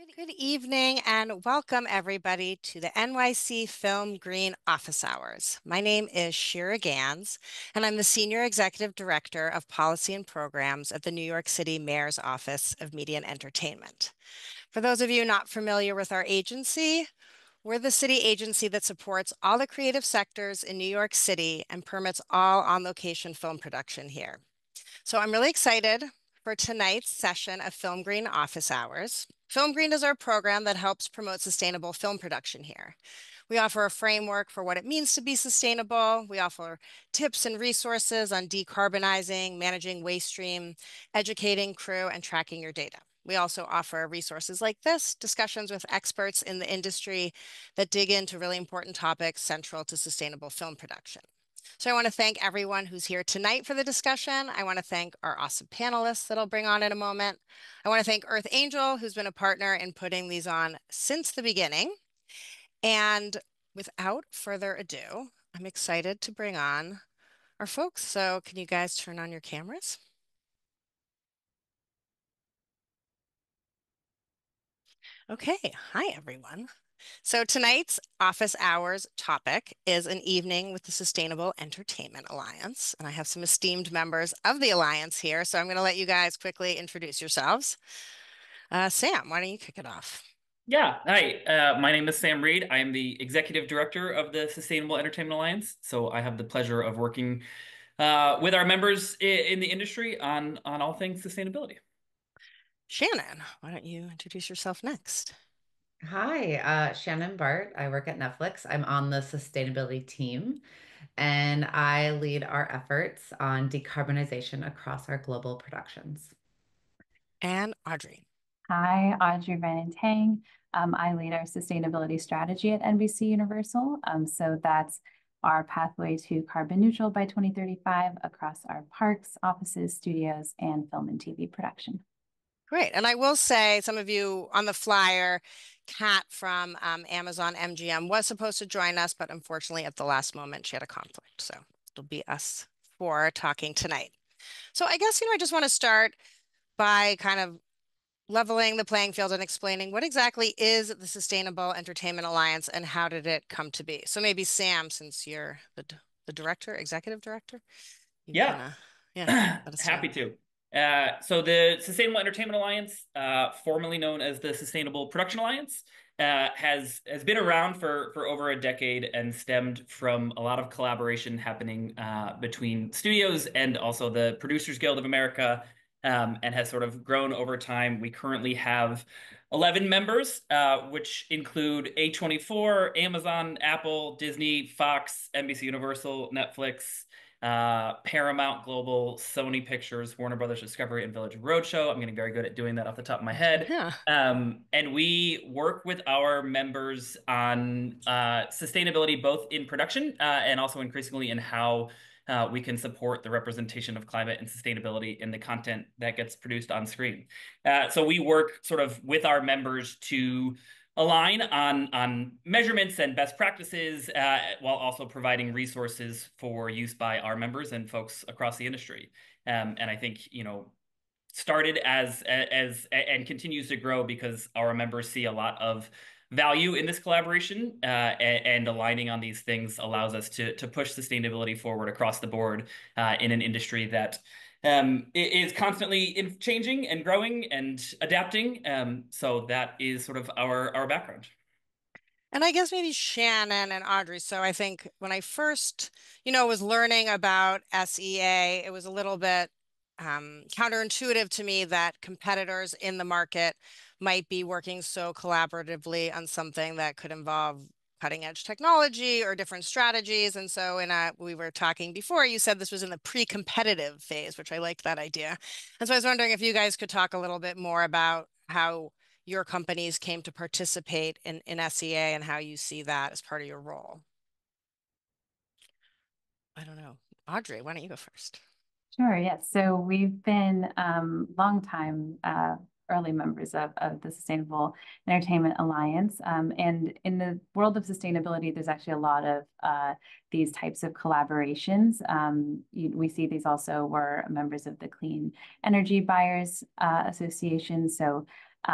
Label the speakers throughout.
Speaker 1: Good evening and welcome everybody to the NYC Film Green Office Hours. My name is Shira Gans and I'm the Senior Executive Director of Policy and Programs at the New York City Mayor's Office of Media and Entertainment. For those of you not familiar with our agency, we're the city agency that supports all the creative sectors in New York City and permits all on-location film production here. So I'm really excited for tonight's session of Film Green Office Hours. Film Green is our program that helps promote sustainable film production here. We offer a framework for what it means to be sustainable. We offer tips and resources on decarbonizing, managing waste stream, educating crew, and tracking your data. We also offer resources like this, discussions with experts in the industry that dig into really important topics central to sustainable film production. So I want to thank everyone who's here tonight for the discussion. I want to thank our awesome panelists that I'll bring on in a moment. I want to thank Earth Angel, who's been a partner in putting these on since the beginning. And without further ado, I'm excited to bring on our folks. So can you guys turn on your cameras? Okay, hi everyone. So tonight's office hours topic is an evening with the Sustainable Entertainment Alliance. And I have some esteemed members of the Alliance here. So I'm going to let you guys quickly introduce yourselves. Uh, Sam, why don't you kick it off?
Speaker 2: Yeah, hi. Uh, my name is Sam Read. I am the executive director of the Sustainable Entertainment Alliance. So I have the pleasure of working uh, with our members in the industry on, on all things sustainability.
Speaker 1: Shannon, why don't you introduce yourself next?
Speaker 3: Hi, uh, Shannon Bart. I work at Netflix. I'm on the sustainability team, and I lead our efforts on decarbonization across our global productions.
Speaker 1: And Audrey.
Speaker 4: Hi, Audrey Vinant-Tang. Um, I lead our sustainability strategy at NBC Universal. Um, so that's our pathway to carbon neutral by 2035 across our parks, offices, studios, and film and TV production.
Speaker 1: Great. And I will say, some of you on the flyer, Kat from um, Amazon MGM was supposed to join us, but unfortunately at the last moment she had a conflict. So it'll be us four talking tonight. So I guess, you know, I just want to start by kind of leveling the playing field and explaining what exactly is the Sustainable Entertainment Alliance and how did it come to be? So maybe Sam, since you're the, the director, executive director.
Speaker 2: Yeah. yeah. Happy to. Uh, so the Sustainable Entertainment Alliance, uh, formerly known as the Sustainable Production Alliance, uh, has has been around for for over a decade and stemmed from a lot of collaboration happening uh, between studios and also the Producers Guild of America, um, and has sort of grown over time. We currently have 11 members, uh, which include A24, Amazon, Apple, Disney, Fox, NBC Universal, Netflix uh, Paramount Global, Sony Pictures, Warner Brothers Discovery, and Village Roadshow. I'm getting very good at doing that off the top of my head.
Speaker 1: Yeah.
Speaker 2: Um, and we work with our members on uh, sustainability, both in production uh, and also increasingly in how uh, we can support the representation of climate and sustainability in the content that gets produced on screen. Uh, so we work sort of with our members to align on on measurements and best practices uh, while also providing resources for use by our members and folks across the industry. Um, and I think you know started as as and continues to grow because our members see a lot of value in this collaboration uh, and, and, aligning on these things allows us to to push sustainability forward across the board uh, in an industry that um, is constantly changing and growing and adapting. Um, so that is sort of our our background.
Speaker 1: And I guess maybe Shannon and Audrey. So I think when I first, you know, was learning about SEA, it was a little bit um, counterintuitive to me that competitors in the market might be working so collaboratively on something that could involve cutting edge technology or different strategies. And so in a, we were talking before, you said this was in the pre-competitive phase, which I liked that idea. And so I was wondering if you guys could talk a little bit more about how your companies came to participate in, in SEA and how you see that as part of your role. I don't know. Audrey, why don't you go first?
Speaker 4: Sure, yes. So we've been um, long time uh, early members of, of the Sustainable Entertainment Alliance. Um, and in the world of sustainability, there's actually a lot of uh, these types of collaborations. Um, you, we see these also were members of the Clean Energy Buyers uh, Association. So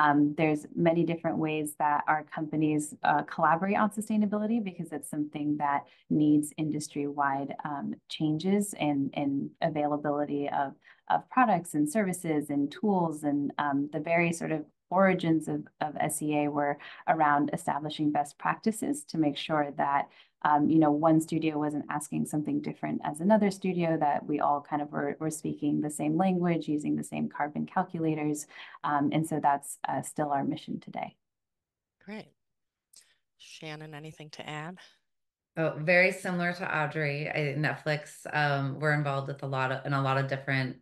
Speaker 4: Um, there's many different ways that our companies uh, collaborate on sustainability because it's something that needs industry-wide um, changes and, and availability of, of products and services and tools and um, the very sort of origins of, of SEA were around establishing best practices to make sure that um, you know, one studio wasn't asking something different as another studio, that we all kind of were, were speaking the same language, using the same carbon calculators. Um, and so that's uh, still our mission today.
Speaker 1: Great. Shannon, anything to add?
Speaker 3: Oh, very similar to Audrey. I, Netflix, um, we're involved with a lot of in a lot of different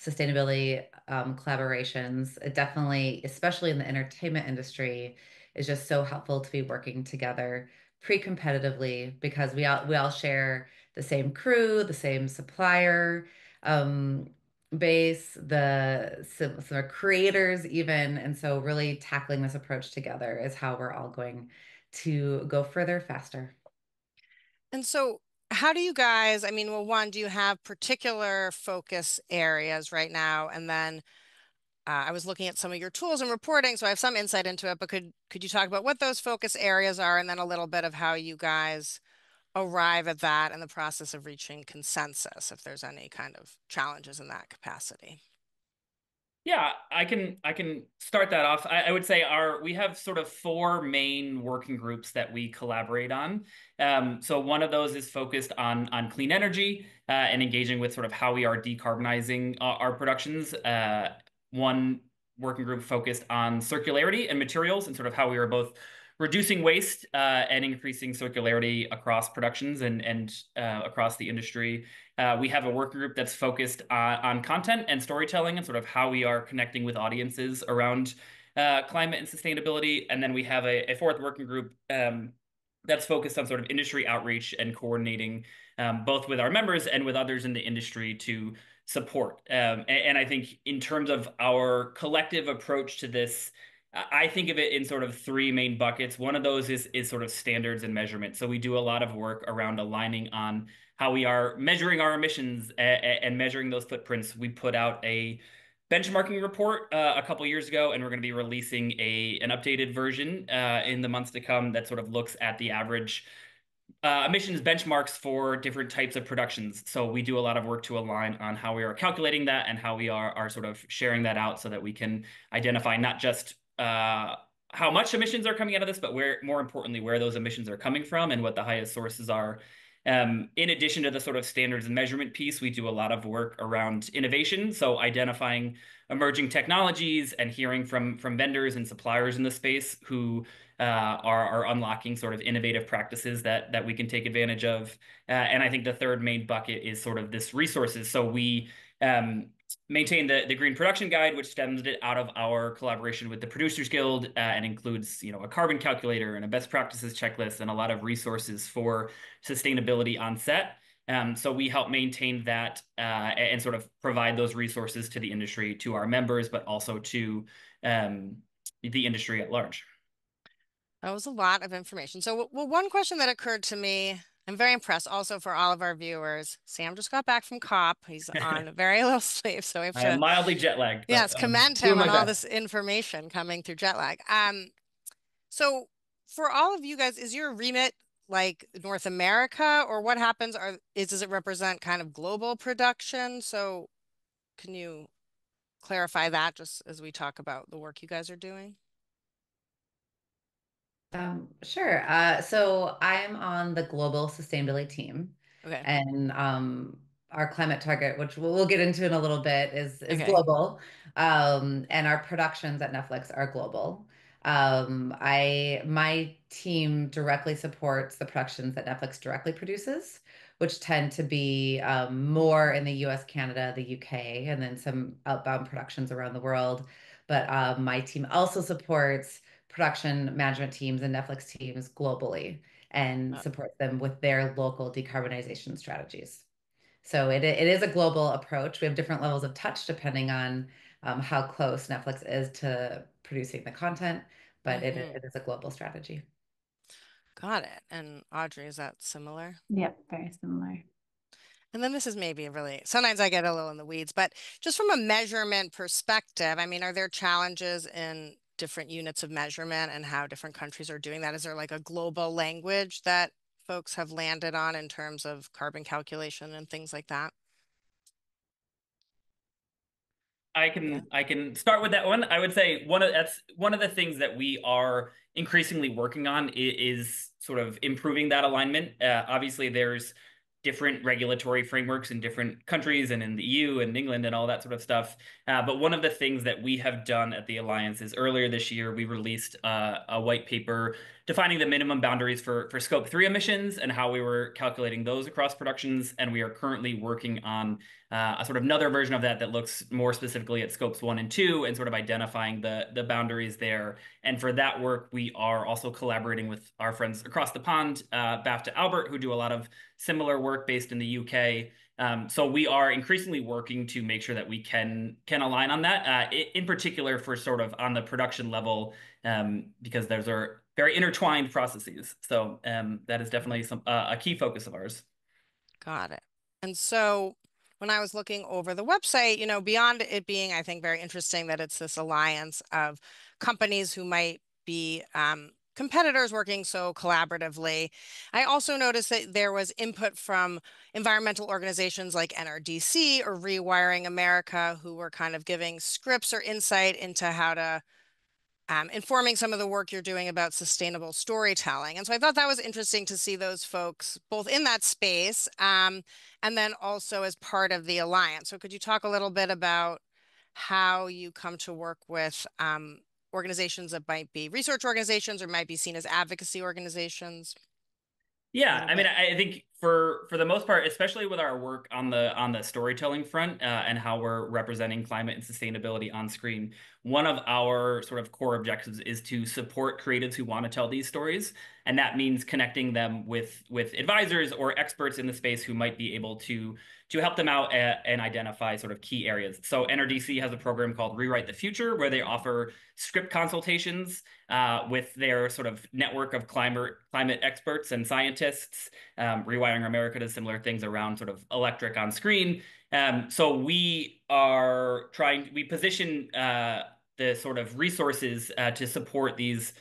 Speaker 3: sustainability um, collaborations. It definitely, especially in the entertainment industry, is just so helpful to be working together pre-competitively because we all we all share the same crew, the same supplier um, base, the some, some creators even, and so really tackling this approach together is how we're all going to go further faster.
Speaker 1: And so how do you guys, I mean, well, one, do you have particular focus areas right now? And then uh, I was looking at some of your tools and reporting, so I have some insight into it, but could could you talk about what those focus areas are and then a little bit of how you guys arrive at that and the process of reaching consensus, if there's any kind of challenges in that capacity?
Speaker 2: Yeah, I can I can start that off. I, I, would say our we have sort of four main working groups that we collaborate on. Um, so one of those is focused on on clean energy uh, and engaging with sort of how we are decarbonizing uh, our productions. Uh, one working group focused on circularity and materials and sort of how we are both reducing waste uh, and increasing circularity across productions and, and uh, across the industry. Uh, we have a working group that's focused on, on, content and storytelling and sort of how we are connecting with audiences around uh, climate and sustainability. And then we have a, a fourth working group um, that's focused on sort of industry outreach and coordinating um, both with our members and with others in the industry to support. Um, and, and, I think in terms of our collective approach to this, I think of it in sort of three main buckets. One of those is is sort of standards and measurement. So we do a lot of work around aligning on how we are measuring our emissions and, and measuring those footprints. We put out a benchmarking report uh, a couple years ago, and we're going to be releasing a an updated version uh, in the months to come that sort of looks at the average uh, emissions benchmarks for different types of productions. So we do a lot of work to align on how we are calculating that and how we are are sort of sharing that out so that we can identify not just uh, how much emissions are coming out of this, but where more importantly where those emissions are coming from and what the highest sources are. Um, in addition to the sort of standards and measurement piece, we do a lot of work around innovation. So identifying emerging technologies and hearing from from vendors and suppliers in the space who uh, are, are unlocking sort of innovative practices that that we can take advantage of. Uh, and I think the third main bucket is sort of this resources. So we um, maintain the, the Green Production Guide, which stems it out of our collaboration with the Producers Guild uh, and includes, you know, a carbon calculator and a best practices checklist and a lot of resources for sustainability on set. Um, so we help maintain that uh, and sort of provide those resources to the industry, to our members, but also to um, the industry at large.
Speaker 1: That was a lot of information. So, well, one question that occurred to me, I'm very impressed also for all of our viewers. Sam just got back from COP. He's on very little sleep. So we have
Speaker 2: I to mildly jet lagged.
Speaker 1: But, yes, um, commend him on all this information coming through jet lag. Um, so for all of you guys, is your remit like North America or what happens are is does it represent kind of global production? So can you clarify that just as we talk about the work you guys are doing?
Speaker 3: Um, sure. Uh, so I'm on the global sustainability team,
Speaker 1: Okay.
Speaker 3: and um, our climate target, which we'll, get into in a little bit, is is
Speaker 1: Okay.
Speaker 3: global. Um, and our productions at Netflix are global. Um, I my team directly supports the productions that Netflix directly produces, which tend to be um, more in the U.S., Canada, the U.K., and then some outbound productions around the world. But uh, my team also supports production management teams and Netflix teams globally and uh. support them with their local decarbonization strategies. So it, it is a global approach. We have different levels of touch depending on um, how close Netflix is to producing the content, but mm-hmm. it, it is a global strategy.
Speaker 1: Got it. And Audrey, is that similar?
Speaker 4: Yep, very similar.
Speaker 1: And then this is maybe really, sometimes I get a little in the weeds, but just from a measurement perspective, I mean, are there challenges in different units of measurement and how different countries are doing that? Is there like a global language that folks have landed on in terms of carbon calculation and things like that?
Speaker 2: I can. I can start with that one. I would say one of that's one of the things that we are increasingly working on is, is sort of improving that alignment. Uh, obviously, there's different regulatory frameworks in different countries and in the EU and England and all that sort of stuff. Uh, but one of the things that we have done at the Alliance is earlier this year, we released uh, a white paper defining the minimum boundaries for, for scope three emissions and how we were calculating those across productions. And we are currently working on uh, a sort of another version of that that looks more specifically at scopes one and two and sort of identifying the, the boundaries there. And for that work, we are also collaborating with our friends across the pond, uh, BAFTA Albert, who do a lot of similar work based in the UK. Um, so we are increasingly working to make sure that we can can align on that, uh, in particular for sort of on the production level, um, because those are very intertwined processes. So um, that is definitely some uh, a key focus of ours.
Speaker 1: Got it. And so when I was looking over the website, you know, beyond it being, I think, very interesting that it's this alliance of companies who might be um, competitors working so collaboratively. I also noticed that there was input from environmental organizations like NRDC or Rewiring America, who were kind of giving scripts or insight into how to um, informing some of the work you're doing about sustainable storytelling. And so I thought that was interesting to see those folks both in that space um, and then also as part of the alliance. So could you talk a little bit about how you come to work with um, organizations that might be research organizations or might be seen as advocacy organizations?
Speaker 2: Yeah, I mean, I think for for the most part, especially with our work on the on the storytelling front uh, and how we're representing climate and sustainability on screen, one of our sort of core objectives is to support creatives who want to tell these stories, and that means connecting them with with advisors or experts in the space who might be able to to help them out and identify sort of key areas. So NRDC has a program called Rewrite the Future, where they offer script consultations uh, with their sort of network of climate climate experts and scientists. Um, Rewiring America does similar things around sort of electric on screen. Um, so we are trying, we position uh, the sort of resources uh, to support these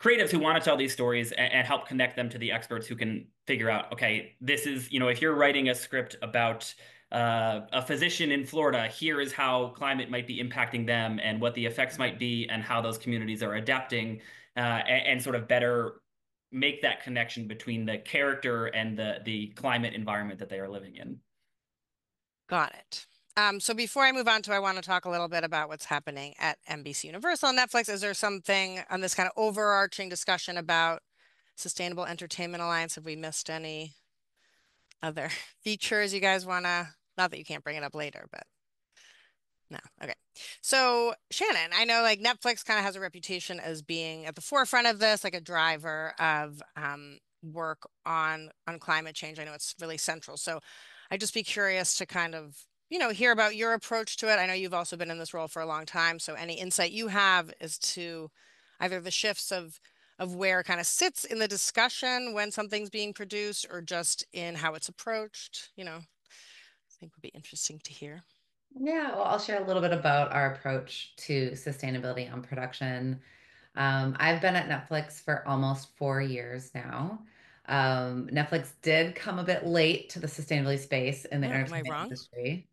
Speaker 2: creatives who want to tell these stories and, and, help connect them to the experts who can figure out okay this is you know if you're writing a script about uh, a physician in florida here is how climate might be impacting them and what the effects might be and how those communities are adapting uh, and, and, sort of better make that connection between the character and the the climate environment that they are living in.
Speaker 1: Got it um, so before I move on to, I want to talk a little bit about what's happening at NBC Universal and Netflix. Is there something on this kind of overarching discussion about Sustainable Entertainment Alliance? Have we missed any other features you guys want to, not that you can't bring it up later, but no. Okay. So Shannon, I know like Netflix kind of has a reputation as being at the forefront of this, like a driver of um, work on on climate change. I know it's really central. So I'd just be curious to kind of you know, hear about your approach to it. I know you've also been in this role for a long time. So any insight you have as to either the shifts of of where kind of sits in the discussion when something's being produced or just in how it's approached, you know, I think would be interesting to hear.
Speaker 3: Yeah, well, I'll share a little bit about our approach to sustainability on production. Um, I've been at Netflix for almost four years now. Um, Netflix did come a bit late to the sustainability space in the oh, entertainment industry.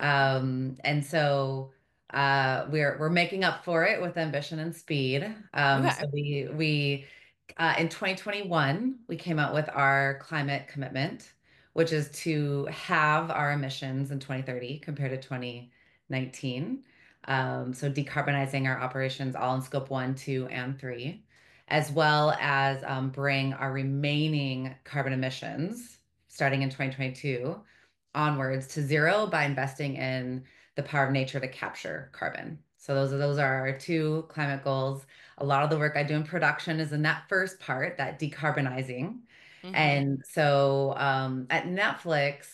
Speaker 3: Um, and so uh, we're we're making up for it with ambition and speed. Um, okay. So we we uh, in 2021 we came out with our climate commitment, which is to have our emissions in 2030 compared to 2019. Um, so decarbonizing our operations all in scope one, two, and three, as well as um, bring our remaining carbon emissions starting in 2022 onwards to zero by investing in the power of nature to capture carbon. So those are those are our two climate goals. A lot of the work I do in production is in that first part, that decarbonizing. Mm-hmm. And so um, at Netflix,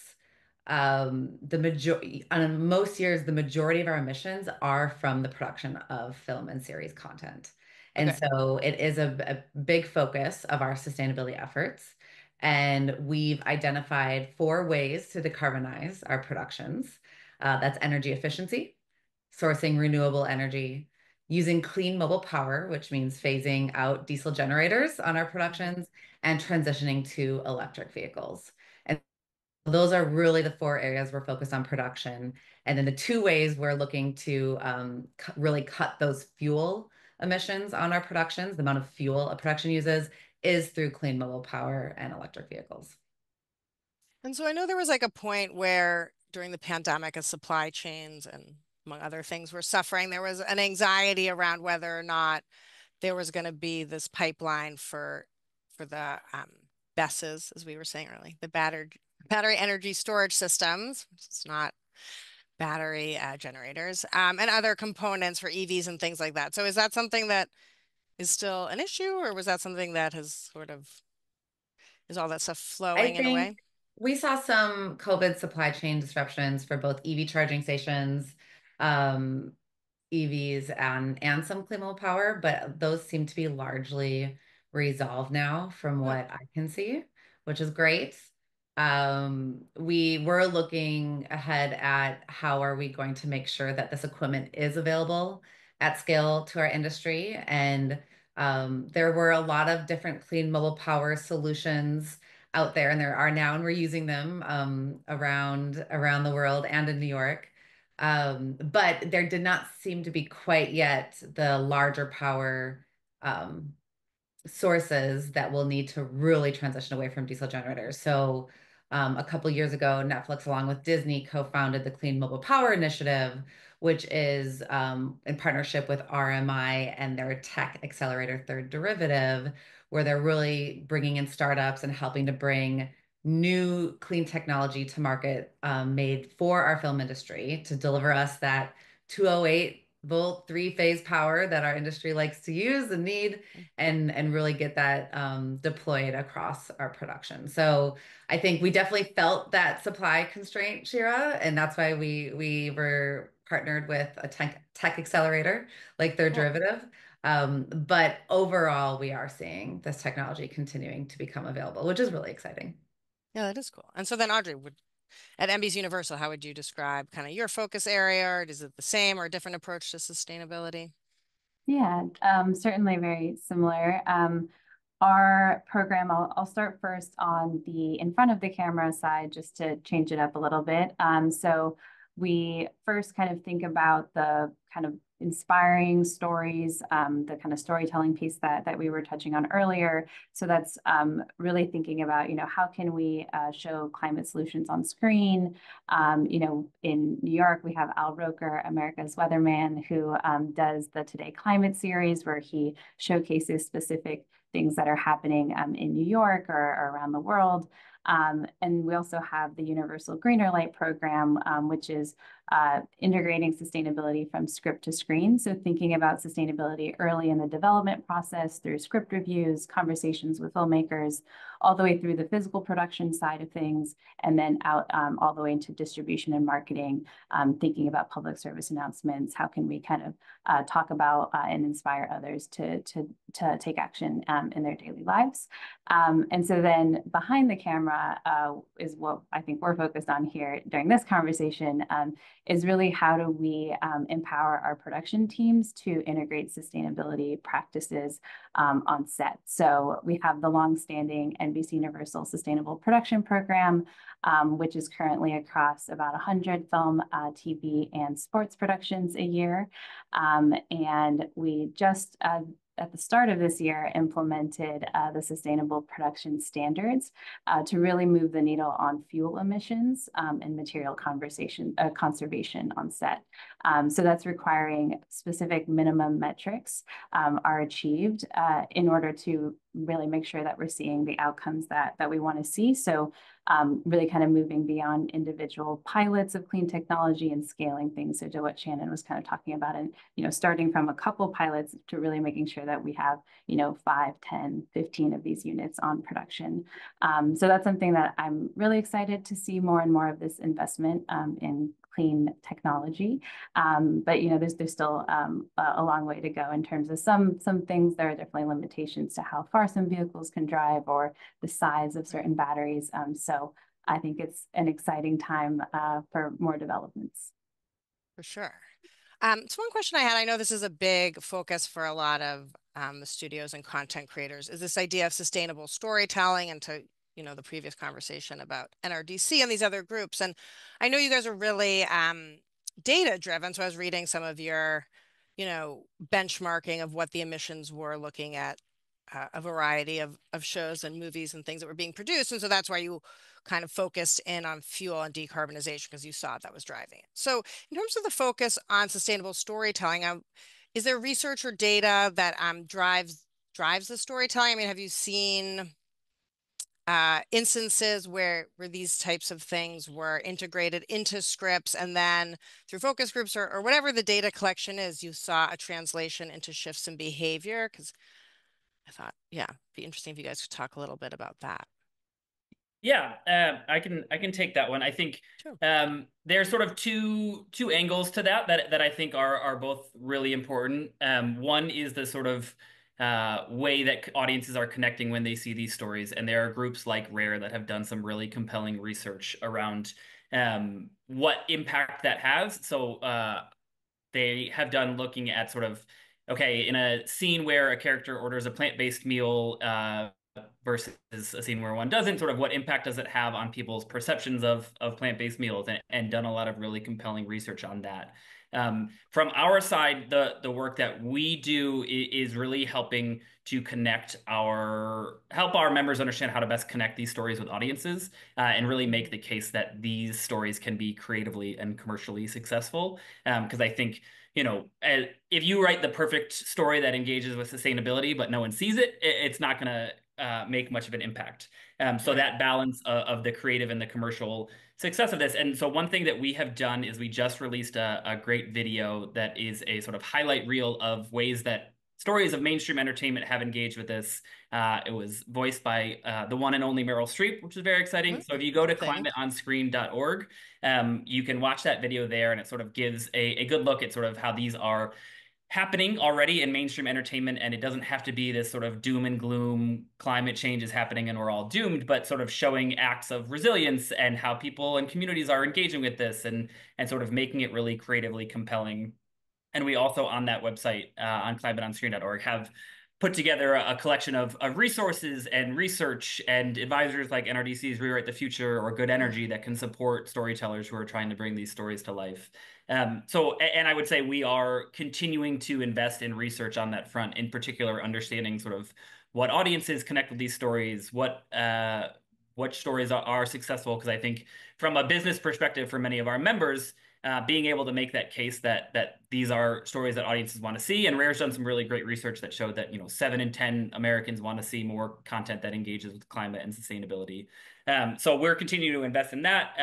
Speaker 3: um, the majority on most years, the majority of our emissions are from the production of film and series content. And okay. so it is a, a big focus of our sustainability efforts. And we've identified four ways to decarbonize our productions. Uh, that's energy efficiency, sourcing renewable energy, using clean mobile power, which means phasing out diesel generators on our productions and transitioning to electric vehicles. And those are really the four areas we're focused on production. And then the two ways we're looking to um, really cut those fuel emissions on our productions, the amount of fuel a production uses, is through clean mobile power and electric vehicles.
Speaker 1: And so I know there was like a point where during the pandemic, as supply chains and among other things were suffering, there was an anxiety around whether or not there was going to be this pipeline for for the um, BESSes, as we were saying earlier, the battery battery energy storage systems. It's not battery uh, generators um, and other components for EVs and things like that. So is that something that is still an issue, or was that something that has sort of is all that stuff flowing in a way?
Speaker 3: We saw some COVID supply chain disruptions for both EV charging stations, um, EVs, and and some clean power, but those seem to be largely resolved now from what I can see, which is great. Um, we were looking ahead at how are we going to make sure that this equipment is available at scale to our industry. And um, there were a lot of different clean mobile power solutions out there, and there are now, and we're using them um, around around the world and in New York. Um, but there did not seem to be quite yet the larger power um, sources that will need to really transition away from diesel generators. So um, a couple years ago, Netflix, along with Disney, co-founded the Clean Mobile Power Initiative, which is um, in partnership with RMI and their tech accelerator Third Derivative, where they're really bringing in startups and helping to bring new clean technology to market um, made for our film industry to deliver us that 208 volt three phase power that our industry likes to use and need and and really get that um, deployed across our production. So i think we definitely felt that supply constraint shira and that's why we we were partnered with a tech, tech accelerator like Third Derivative um, but overall we are seeing this technology continuing to become available which is really exciting
Speaker 1: yeah that is cool and so then audrey would at NBC Universal, how would you describe kind of your focus area, or is it the same or a different approach to sustainability?
Speaker 4: Yeah, um, certainly very similar. Um, our program, I'll, I'll start first on the in front of the camera side, just to change it up a little bit. Um, so we first kind of think about the kind of inspiring stories, um, the kind of storytelling piece that, that we were touching on earlier. So that's um, really thinking about, you know, how can we uh, show climate solutions on screen? Um, you know, in New York, we have Al Roker, America's Weatherman, who um, does the Today Climate series, where he showcases specific things that are happening um, in New York or, or around the world. Um, and we also have the Universal Greener Light program, um, which is uh, integrating sustainability from script to screen. So thinking about sustainability early in the development process through script reviews, conversations with filmmakers, all the way through the physical production side of things, and then out um, all the way into distribution and marketing, um, thinking about public service announcements. How can we kind of uh, talk about uh, and inspire others to, to, to take action um, in their daily lives? Um, and so then behind the camera uh, is what I think we're focused on here during this conversation um, is really how do we um, empower our production teams to integrate sustainability practices um, on set. So we have the longstanding NBC Universal Sustainable Production Program, um, which is currently across about 100 film, uh, TV, and sports productions a year. Um, and we just uh, at the start of this year implemented uh, the sustainable production standards uh, to really move the needle on fuel emissions um, and material conversation, uh, conservation on set. Um, so that's requiring specific minimum metrics um, are achieved uh, in order to really make sure that we're seeing the outcomes that, that we want to see. So um, really kind of moving beyond individual pilots of clean technology and scaling things. So to what Shannon was kind of talking about and, you know, starting from a couple pilots to really making sure that we have, you know, 5, 10, 15 of these units on production. Um, so that's something that I'm really excited to see more and more of this investment um, in clean technology. Um, but you know, there's there's still um, a, a, long way to go in terms of some some things. There are definitely limitations to how far some vehicles can drive or the size of certain batteries. Um, so I think it's an exciting time uh, for more developments.
Speaker 1: For sure. Um, so one question I had, I know this is a big focus for a lot of um, the studios and content creators, is this idea of sustainable storytelling and to, you know, the previous conversation about NRDC and these other groups. And I know you guys are really um, data driven. So I was reading some of your, you know, benchmarking of what the emissions were looking at uh, a variety of, of shows and movies and things that were being produced. And so that's why you kind of focused in on fuel and decarbonization because you saw that was driving it. So in terms of the focus on sustainable storytelling, um, is there research or data that um, drives drives the storytelling? I mean, have you seen uh, instances where where these types of things were integrated into scripts and then through focus groups or, or whatever the data collection is, you saw a translation into shifts in behavior? Because I thought, yeah, be interesting if you guys could talk a little bit about that.
Speaker 2: Yeah, uh, I can I can take that one. I think sure. um, there's sort of two two angles to that that that I think are are both really important. Um, one is the sort of uh, way that audiences are connecting when they see these stories, and there are groups like Rare that have done some really compelling research around um, what impact that has. So uh, they have done looking at sort of okay in a scene where a character orders a plant-based meal uh, versus a scene where one doesn't sort of what impact does it have on people's perceptions of of plant-based meals? And, and done a lot of really compelling research on that um, from our side the the work that we do is, really helping to connect our help our members understand how to best connect these stories with audiences uh, and really make the case that these stories can be creatively and commercially successful because um, i think you know, if you write the perfect story that engages with sustainability, but no one sees it, it's not going to uh, make much of an impact. Um, so that balance of, of, the creative and the commercial success of this. And so one thing that we have done is we just released a, a great video that is a sort of highlight reel of ways that stories of mainstream entertainment have engaged with this. Uh, it was voiced by uh, the one and only Meryl Streep, which is very exciting. Mm-hmm. So if you go to climateonscreen.org, um, you can watch that video there, and it sort of gives a, a good look at sort of how these are happening already in mainstream entertainment and it doesn't have to be this sort of doom and gloom climate change is happening and we're all doomed but sort of showing acts of resilience and how people and communities are engaging with this and and sort of making it really creatively compelling and we also on that website uh, on climateonscreen.org have put together a, collection of, of resources and research and advisors like NRDC's Rewrite the Future or Good Energy that can support storytellers who are trying to bring these stories to life. Um, so, and I would say we are continuing to invest in research on that front, in particular, understanding sort of what audiences connect with these stories, what uh, what stories are, successful. Because I think from a business perspective, for many of our members, uh, being able to make that case that that these are stories that audiences want to see. And Rare's done some really great research that showed that you know seven in ten Americans want to see more content that engages with climate and sustainability. Um, so we're continuing to invest in that, uh,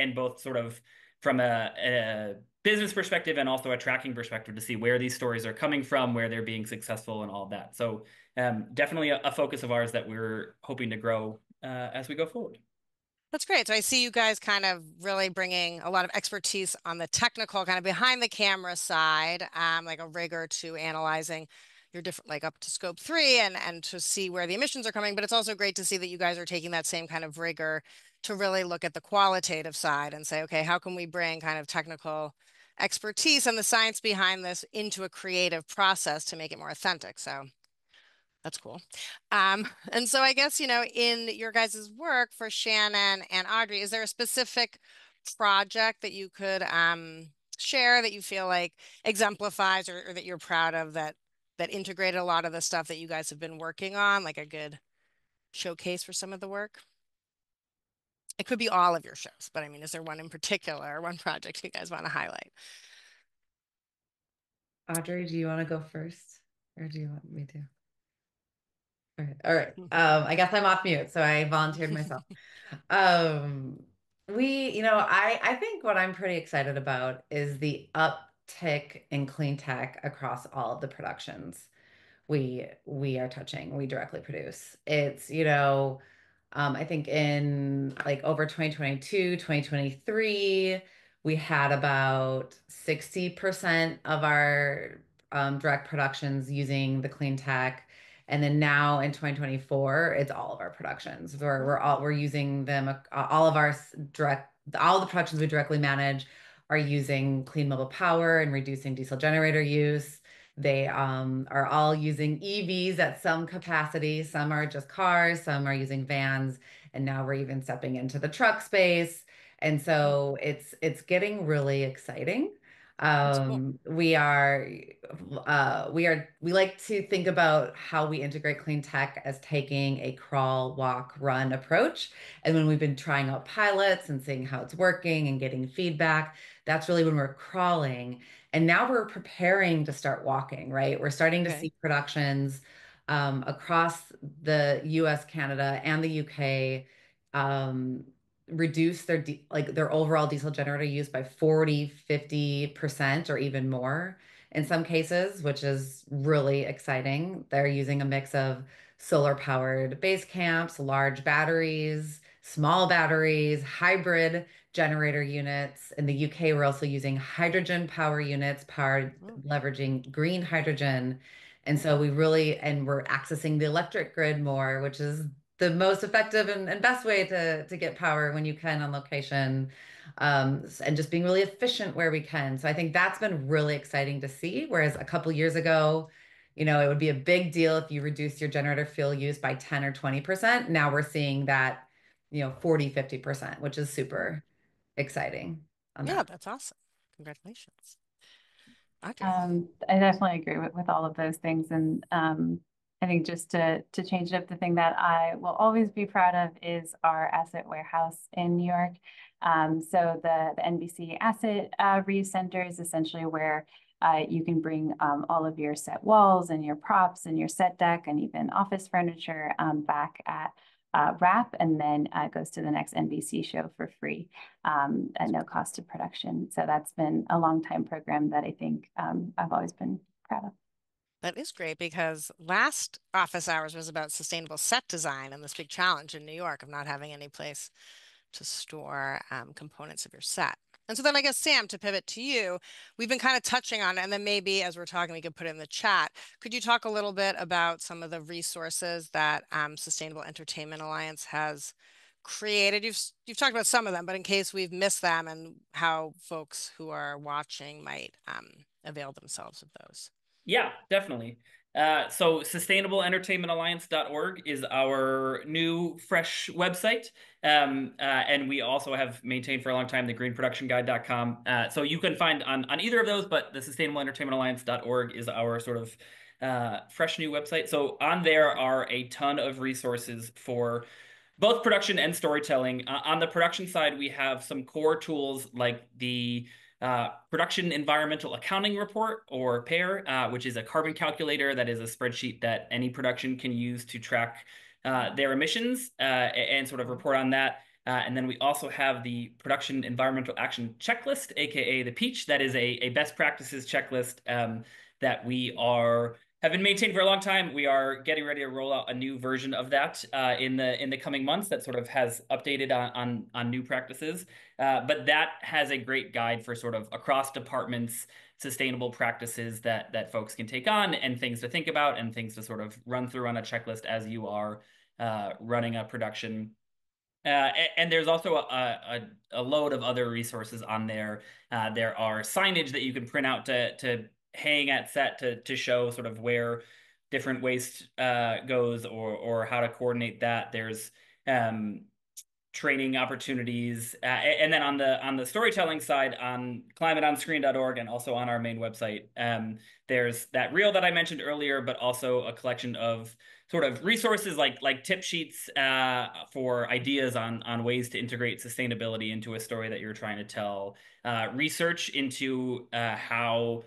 Speaker 2: and both sort of from a, business perspective and also a tracking perspective to see where these stories are coming from, where they're being successful, and all of that. So um, definitely a, a, focus of ours that we're hoping to grow uh, as we go forward.
Speaker 1: That's great. So I see you guys kind of really bringing a lot of expertise on the technical, kind of behind the camera side, um, like a rigor to analyzing your different, like up to scope three and, and to see where the emissions are coming. But it's also great to see that you guys are taking that same kind of rigor to really look at the qualitative side and say, okay, how can we bring kind of technical expertise and the science behind this into a creative process to make it more authentic? So that's cool. Um, and so I guess, you know, in your guys' work for Shannon and Audrey, is there a specific project that you could um, share that you feel like exemplifies or, or that you're proud of that that integrated a lot of the stuff that you guys have been working on, like a good showcase for some of the work? It could be all of your shows, but I mean, is there one in particular, one project you guys want to highlight?
Speaker 3: Audrey, do you want to go first or do you want me to? All right. All right. Um, I guess I'm off mute, so I volunteered myself. um, we, you know, I I think what I'm pretty excited about is the uptick in clean tech across all of the productions we we are touching, we directly produce. It's, you know, um, I think in like over 2022, 2023, we had about 60% of our um, direct productions using the clean tech and then now in 2024 it's all of our productions we're, we're all we're using them uh, all of our direct all the productions we directly manage are using clean mobile power and reducing diesel generator use. They um, are all using EVs at some capacity. Some are just cars, some are using vans, and now we're even stepping into the truck space. And so it's it's getting really exciting. Um, cool. we are uh, we are we like to think about how we integrate clean tech as taking a crawl, walk, run approach. And when we've been trying out pilots and seeing how it's working and getting feedback, that's really when we're crawling. And now we're preparing to start walking, right? We're starting to see productions um, across the US, Canada, and the UK um, reduce their like their overall diesel generator use by 40 50% or even more in some cases which is really exciting they're using a mix of solar powered base camps large batteries small batteries hybrid generator units. In the uk we're also using hydrogen power units powered oh. leveraging green hydrogen. And so we really and we're accessing the electric grid more which is the most effective and, and best way to to get power when you can on location um, and just being really efficient where we can. So i think that's been really exciting to see whereas a couple years ago you know it would be a big deal if you reduce your generator fuel use by 10 or 20% now we're seeing that you know 40 50% which is super exciting
Speaker 1: yeah that. that's awesome congratulations
Speaker 4: um, I definitely agree with, with all of those things. And um, I think just to to change it up, the thing that I will always be proud of is our asset warehouse in New York. Um, so the the NBC Asset uh, Reuse Center is essentially where uh, you can bring um, all of your set walls and your props and your set deck and even office furniture um, back at uh, wrap and then uh, goes to the next NBC show for free um, at no cost to production. So that's been a long time program that I think um, I've always been proud of.
Speaker 1: That is great because last office hours was about sustainable set design and this big challenge in New York of not having any place to store um, components of your set. And so then I guess, Sam, to pivot to you, we've been kind of touching on it, and then maybe as we're talking, we could put it in the chat. Could you talk a little bit about some of the resources that um, Sustainable Entertainment Alliance has created? You've, you've talked about some of them, but in case we've missed them and how folks who are watching might um, avail themselves of those.
Speaker 2: Yeah, definitely. Uh, so sustainableentertainmentalliance.org is our new fresh website. Um, uh, and we also have maintained for a long time the greenproductionguide.com. Uh, so you can find on, on either of those, but the sustainableentertainmentalliance.org is our sort of uh, fresh new website. So on there are a ton of resources for both production and storytelling. Uh, on the production side, we have some core tools like the uh, production Environmental Accounting Report, or PEAR, uh, which is a carbon calculator that is a spreadsheet that any production can use to track uh, their emissions uh, and sort of report on that. Uh, and then we also have the Production Environmental Action Checklist, aka the PEACH, that is a, a best practices checklist um, that we are have been maintained for a long time. We are getting ready to roll out a new version of that uh, in the in the coming months. That sort of has updated on on, on new practices, uh, but that has a great guide for sort of across departments sustainable practices that that folks can take on and things to think about and things to sort of run through on a checklist as you are uh, running a production. Uh, and, there's also a, a, a, load of other resources on there. Uh, there are signage that you can print out to to hang at set to to show sort of where different waste uh, goes or or how to coordinate that. There's um, training opportunities, uh, and then on the on the storytelling side, on climateonscreen.org and also on our main website, um, there's that reel that I mentioned earlier, but also a collection of sort of resources like like tip sheets uh, for ideas on on ways to integrate sustainability into a story that you're trying to tell, uh, research into uh, how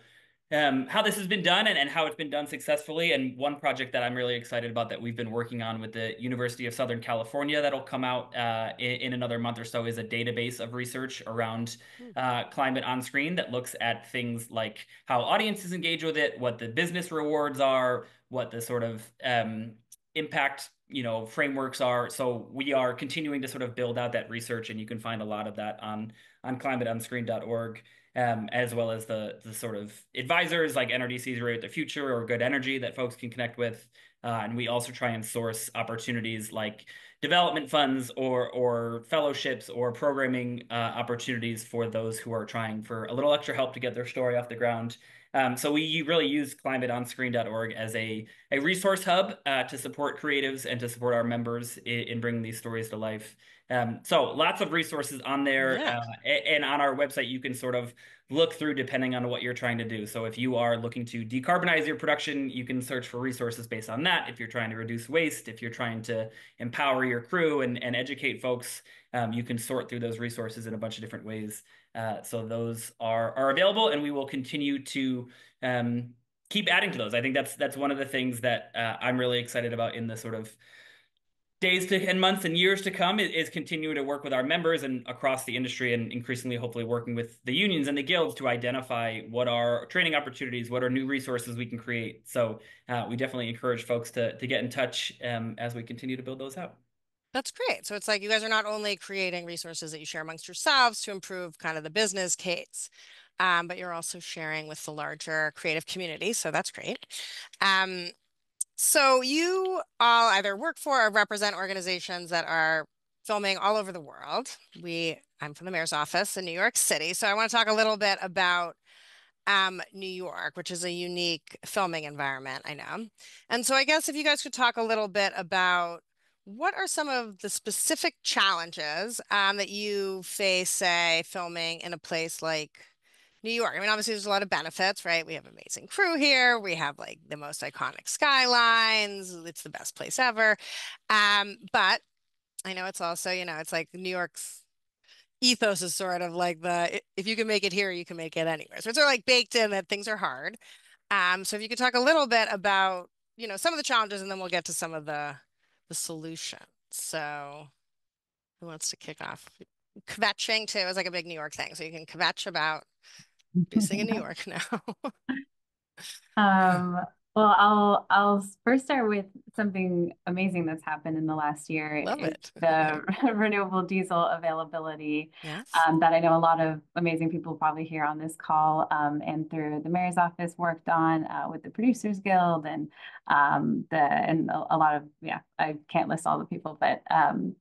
Speaker 2: um, how this has been done and, and how it's been done successfully. And one project that I'm really excited about that we've been working on with the University of Southern California that'll come out uh, in, in, another month or so is a database of research around hmm. uh, climate on screen that looks at things like how audiences engage with it, what the business rewards are, what the sort of um, impact you know frameworks are so we are continuing to sort of build out that research and you can find a lot of that on on climateonscreen.org um, as well as the the sort of advisors like NRDC's Rate the Future or Good Energy that folks can connect with. Uh, and we also try and source opportunities like development funds or or fellowships or programming uh, opportunities for those who are trying for a little extra help to get their story off the ground. Um, so we really use climateonscreen.org as a, a resource hub uh, to support creatives and to support our members in, in bringing these stories to life. Um, so lots of resources on there. Yeah. Uh, and on our website, you can sort of look through depending on what you're trying to do. So if you are looking to decarbonize your production, you can search for resources based on that. If you're trying to reduce waste, if you're trying to empower your crew and, and educate folks, um, you can sort through those resources in a bunch of different ways. Uh, so those are are available, and we will continue to um, keep adding to those. I think that's that's one of the things that uh, I'm really excited about in the sort of days to and months and years to come is, continuing to work with our members and across the industry and increasingly hopefully working with the unions and the guilds to identify what are training opportunities what are new resources we can create so uh, we definitely encourage folks to, to get in touch um, as we continue to build those out
Speaker 1: that's great. So it's like you guys are not only creating resources that you share amongst yourselves to improve kind of the business case, um, but you're also sharing with the larger creative community. So that's great. Um, so you all either work for or represent organizations that are filming all over the world. We, I'm from the mayor's office in New York City. So I want to talk a little bit about um, New York, which is a unique filming environment, I know. And so I guess if you guys could talk a little bit about what are some of the specific challenges um, that you face, say, filming in a place like New York? I mean, obviously, there's a lot of benefits, right? We have amazing crew here. We have like the most iconic skylines. It's the best place ever. Um, but I know it's also, you know, it's like New York's ethos is sort of like the if you can make it here, you can make it anywhere. So it's sort of like baked in that things are hard. Um, so if you could talk a little bit about, you know, some of the challenges, and then we'll get to some of the the solution. So who wants to kick off? Kvetching too is like a big New York thing. So you can kvetch about producing in New York now.
Speaker 4: um, well, I'll I'll first start with something amazing that's happened in the last year.
Speaker 1: Love it.
Speaker 4: the renewable diesel availability yes. um, that I know a lot of amazing people probably here on this call um, and through the mayor's office worked on uh, with the Producers Guild and um, the and a, a, lot of yeah I can't list all the people, but um,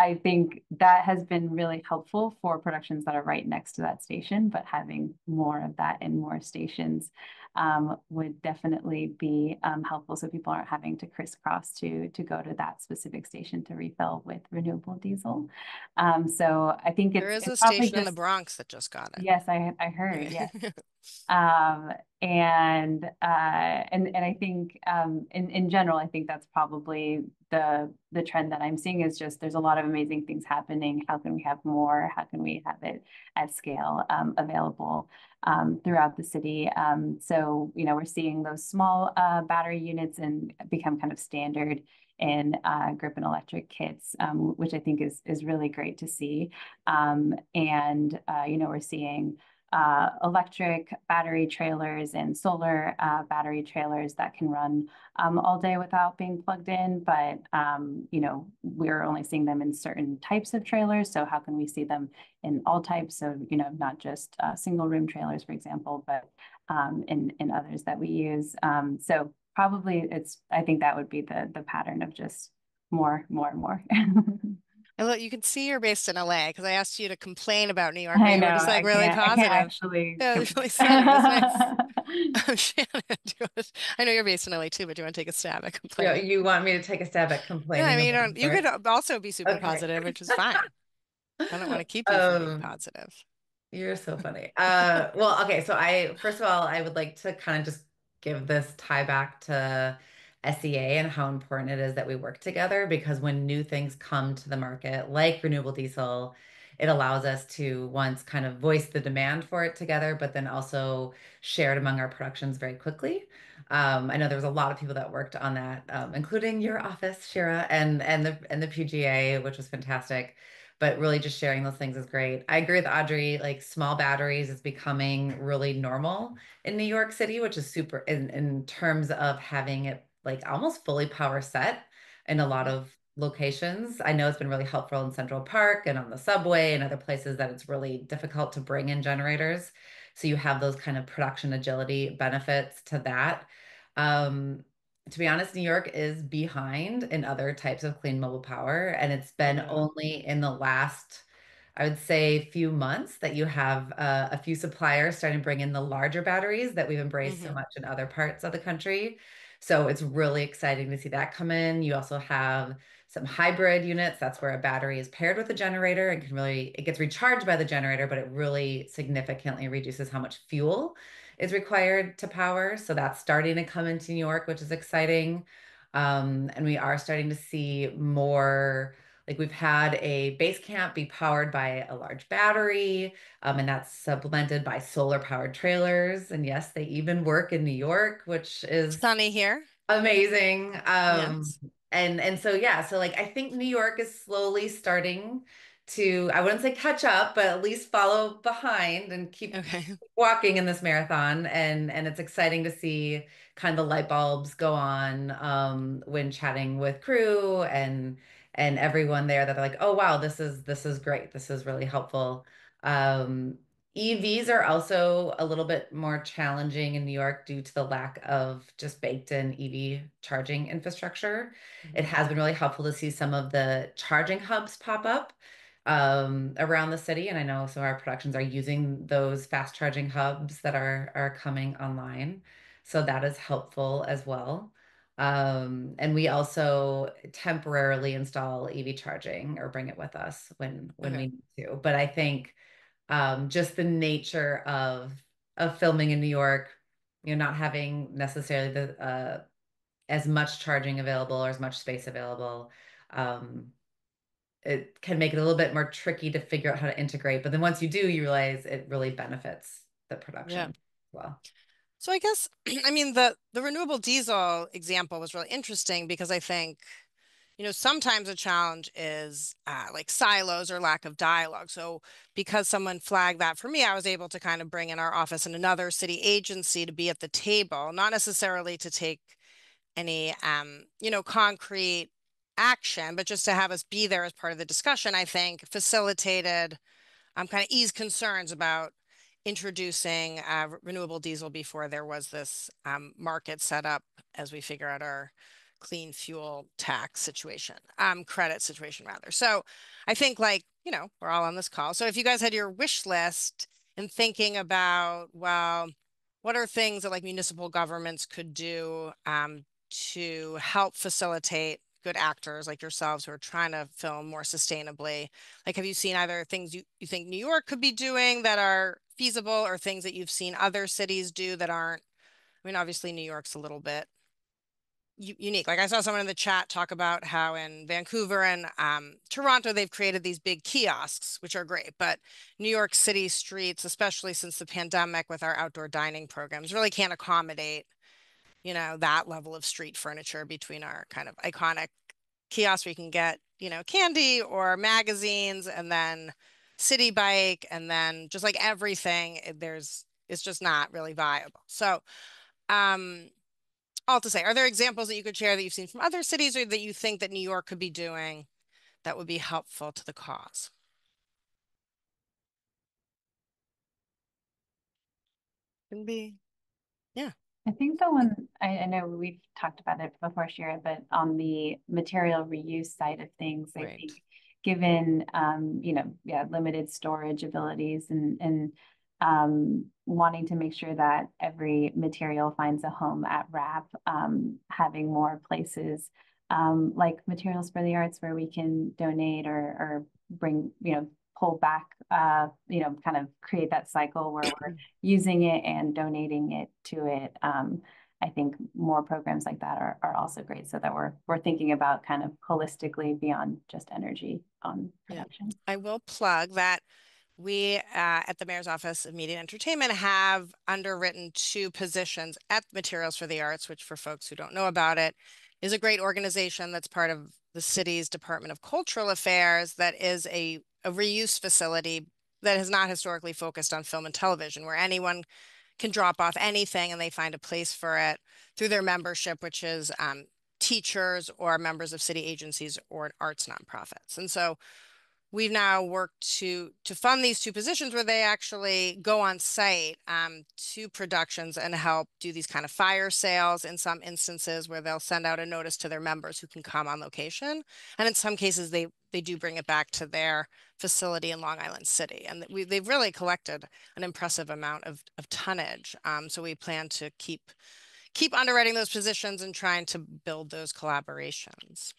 Speaker 4: I think that has been really helpful for productions that are right next to that station, but having more of that in more stations um, would definitely be um, helpful so people aren't having to crisscross to, to go to that specific station to refill with renewable diesel. Um, so I think
Speaker 1: it's- There is it's a station just, in the Bronx that just got it.
Speaker 4: Yes, I, I heard, yes. um, and uh, and and I think um, in in general, I think that's probably the the trend that I'm seeing is just there's a lot of amazing things happening. How can we have more? How can we have it at scale um, available um, throughout the city? Um, so you know we're seeing those small uh, battery units and become kind of standard in uh, grip and electric kits, um, which I think is is really great to see. Um, and uh, you know we're seeing uh, electric battery trailers and solar uh, battery trailers that can run um, all day without being plugged in. But, um, you know, we're only seeing them in certain types of trailers. So how can we see them in all types of, you know, not just uh, single room trailers, for example, but um, in, in others that we use. Um, so probably it's, I think that would be the, the pattern of just more, more, and more.
Speaker 1: And look, you can see you're based in LA because I asked you to complain about New York. I know, just like I really positive. I
Speaker 4: actually,
Speaker 1: yeah, really sad. nice. I know you're based in LA too, but do you want to take a stab at complaining?
Speaker 3: You, you want me to take a stab at complaining?
Speaker 1: Yeah, I mean, you, don't, you could also be super okay. positive, which is fine. I don't want to keep you um, from positive.
Speaker 3: You're so funny. Uh, well, okay. So I, first of all, I would like to kind of just give this tie back to SEA and how important it is that we work together because when new things come to the market, like renewable diesel, it allows us to once kind of voice the demand for it together, but then also share it among our productions very quickly. Um, I know there was a lot of people that worked on that, um, including your office, Shira, and and the and the PGA, which was fantastic. But really, just sharing those things is great. I agree with Audrey. Like small batteries is becoming really normal in New York City, which is super in in terms of having it like almost fully power set in a lot of locations. I know it's been really helpful in Central Park and on the subway and other places that it's really difficult to bring in generators. So you have those kind of production agility benefits to that. Um, to be honest, New York is behind in other types of clean mobile power, and it's been only in the last, I would say, few months that you have uh, a few suppliers starting to bring in the larger batteries that we've embraced mm-hmm. so much in other parts of the country. So it's really exciting to see that come in. You also have some hybrid units. That's where a battery is paired with a generator and can really, it gets recharged by the generator, but it really significantly reduces how much fuel is required to power. So that's starting to come into New York, which is exciting. Um, and we are starting to see more like we've had a base camp be powered by a large battery, um, and that's supplemented by solar powered trailers. And yes, they even work in New York, which is
Speaker 1: sunny here.
Speaker 3: Amazing. Um, yes. and and so yeah, so like I think New York is slowly starting to I wouldn't say catch up, but at least follow behind and keep okay. walking in this marathon. And and it's exciting to see kind of the light bulbs go on um, when chatting with crew and and everyone there that are like, oh wow, this is this is great. This is really helpful. Um, EVs are also a little bit more challenging in New York due to the lack of just baked in EV charging infrastructure. Mm-hmm. It has been really helpful to see some of the charging hubs pop up um, around the city. And I know some of our productions are using those fast charging hubs that are, are coming online. So that is helpful as well. Um, and we also temporarily install EV charging or bring it with us when when okay. we need to. But I think um, just the nature of of filming in New York, you know, not having necessarily the uh, as much charging available or as much space available, um, it can make it a little bit more tricky to figure out how to integrate. But then once you do, you realize it really benefits the production yeah. well.
Speaker 1: So I guess I mean the the renewable diesel example was really interesting because I think you know sometimes a challenge is uh, like silos or lack of dialogue. So because someone flagged that for me, I was able to kind of bring in our office and another city agency to be at the table, not necessarily to take any um, you know concrete action, but just to have us be there as part of the discussion. I think facilitated um, kind of ease concerns about introducing uh, renewable diesel before there was this um, market set up as we figure out our clean fuel tax situation, um, credit situation rather. So I think like, you know, we're all on this call. So if you guys had your wish list and thinking about, well, what are things that like municipal governments could do um, to help facilitate good actors like yourselves who are trying to film more sustainably like have you seen either things you, you think new york could be doing that are feasible or things that you've seen other cities do that aren't? I mean obviously new york's a little bit unique. Like i saw someone in the chat talk about how in vancouver and um, toronto they've created these big kiosks which are great but new york city streets especially since the pandemic with our outdoor dining programs really can't accommodate you know, that level of street furniture between our kind of iconic kiosks where you can get, you know, candy or magazines and then Citi Bike and then just like everything eh, there's it's just not really viable. So um all to say, are there examples that you could share that you've seen from other cities or that you think that New York could be doing that would be helpful to the cause? Can be, yeah.
Speaker 4: I think the one I, I, know we've talked about it before, Shira, but on the material reuse side of things, right. I think given um, you know, yeah, limited storage abilities and and um, wanting to make sure that every material finds a home at RAP, um, having more places um, like materials for the arts where we can donate or or bring you know pull back, uh, you know, kind of create that cycle where we're using it and donating it to it. I think more programs like that are, are also great so that we're we're thinking about kind of holistically beyond just energy on production.
Speaker 1: Yeah. I will plug that we uh, at the Mayor's Office of Media and Entertainment have underwritten two positions at Materials for the Arts, which for folks who don't know about it, is a great organization that's part of the city's Department of Cultural Affairs that is a a reuse facility that has not historically focused on film and television, where anyone can drop off anything and they find a place for it through their membership, which is um, teachers or members of city agencies or arts nonprofits. And so we've now worked to to fund these two positions where they actually go on site um, to productions and help do these kind of fire sales in some instances where they'll send out a notice to their members who can come on location. And in some cases they they do bring it back to their facility in long island city. And we, they've really collected an impressive amount of, of tonnage. Um, so we plan to keep keep underwriting those positions and trying to build those collaborations.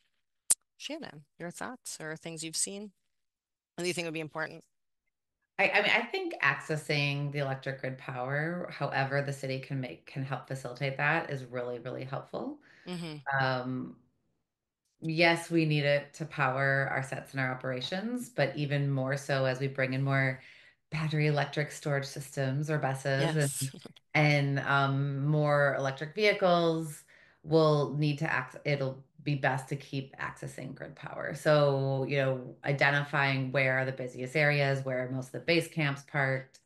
Speaker 1: Shannon your thoughts or things you've seen do you think would be important?
Speaker 3: I, I mean, I think accessing the electric grid power, however the city can make can help facilitate that, is really really helpful. Mm-hmm. Um, yes, we need it to power our sets and our operations, but even more so as we bring in more battery electric storage systems or buses yes. and, and um, more electric vehicles we'll need to act. It'll be best to keep accessing grid power. So, you know, identifying where are the busiest areas, where most of the base camps parked,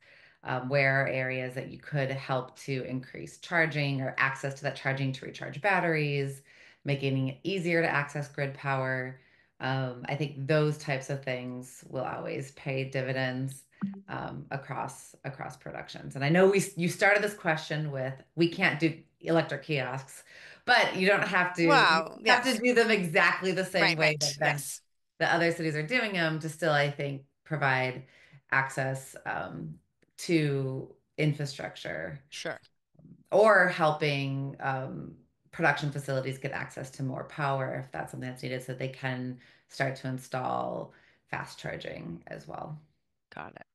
Speaker 3: um, where are areas that you could help to increase charging or access to that charging to recharge batteries, making it easier to access grid power. Um, I think those types of things will always pay dividends um, across across productions. And I know we you started this question with we can't do electric kiosks but you don't have to wow, yes. have to do them exactly the same right, way right. that yes. the other cities are doing them to still, I think, provide access um, to infrastructure.
Speaker 1: Sure.
Speaker 3: Or helping um, production facilities get access to more power if that's something that's needed so they can start to install fast charging as well.
Speaker 1: Got it.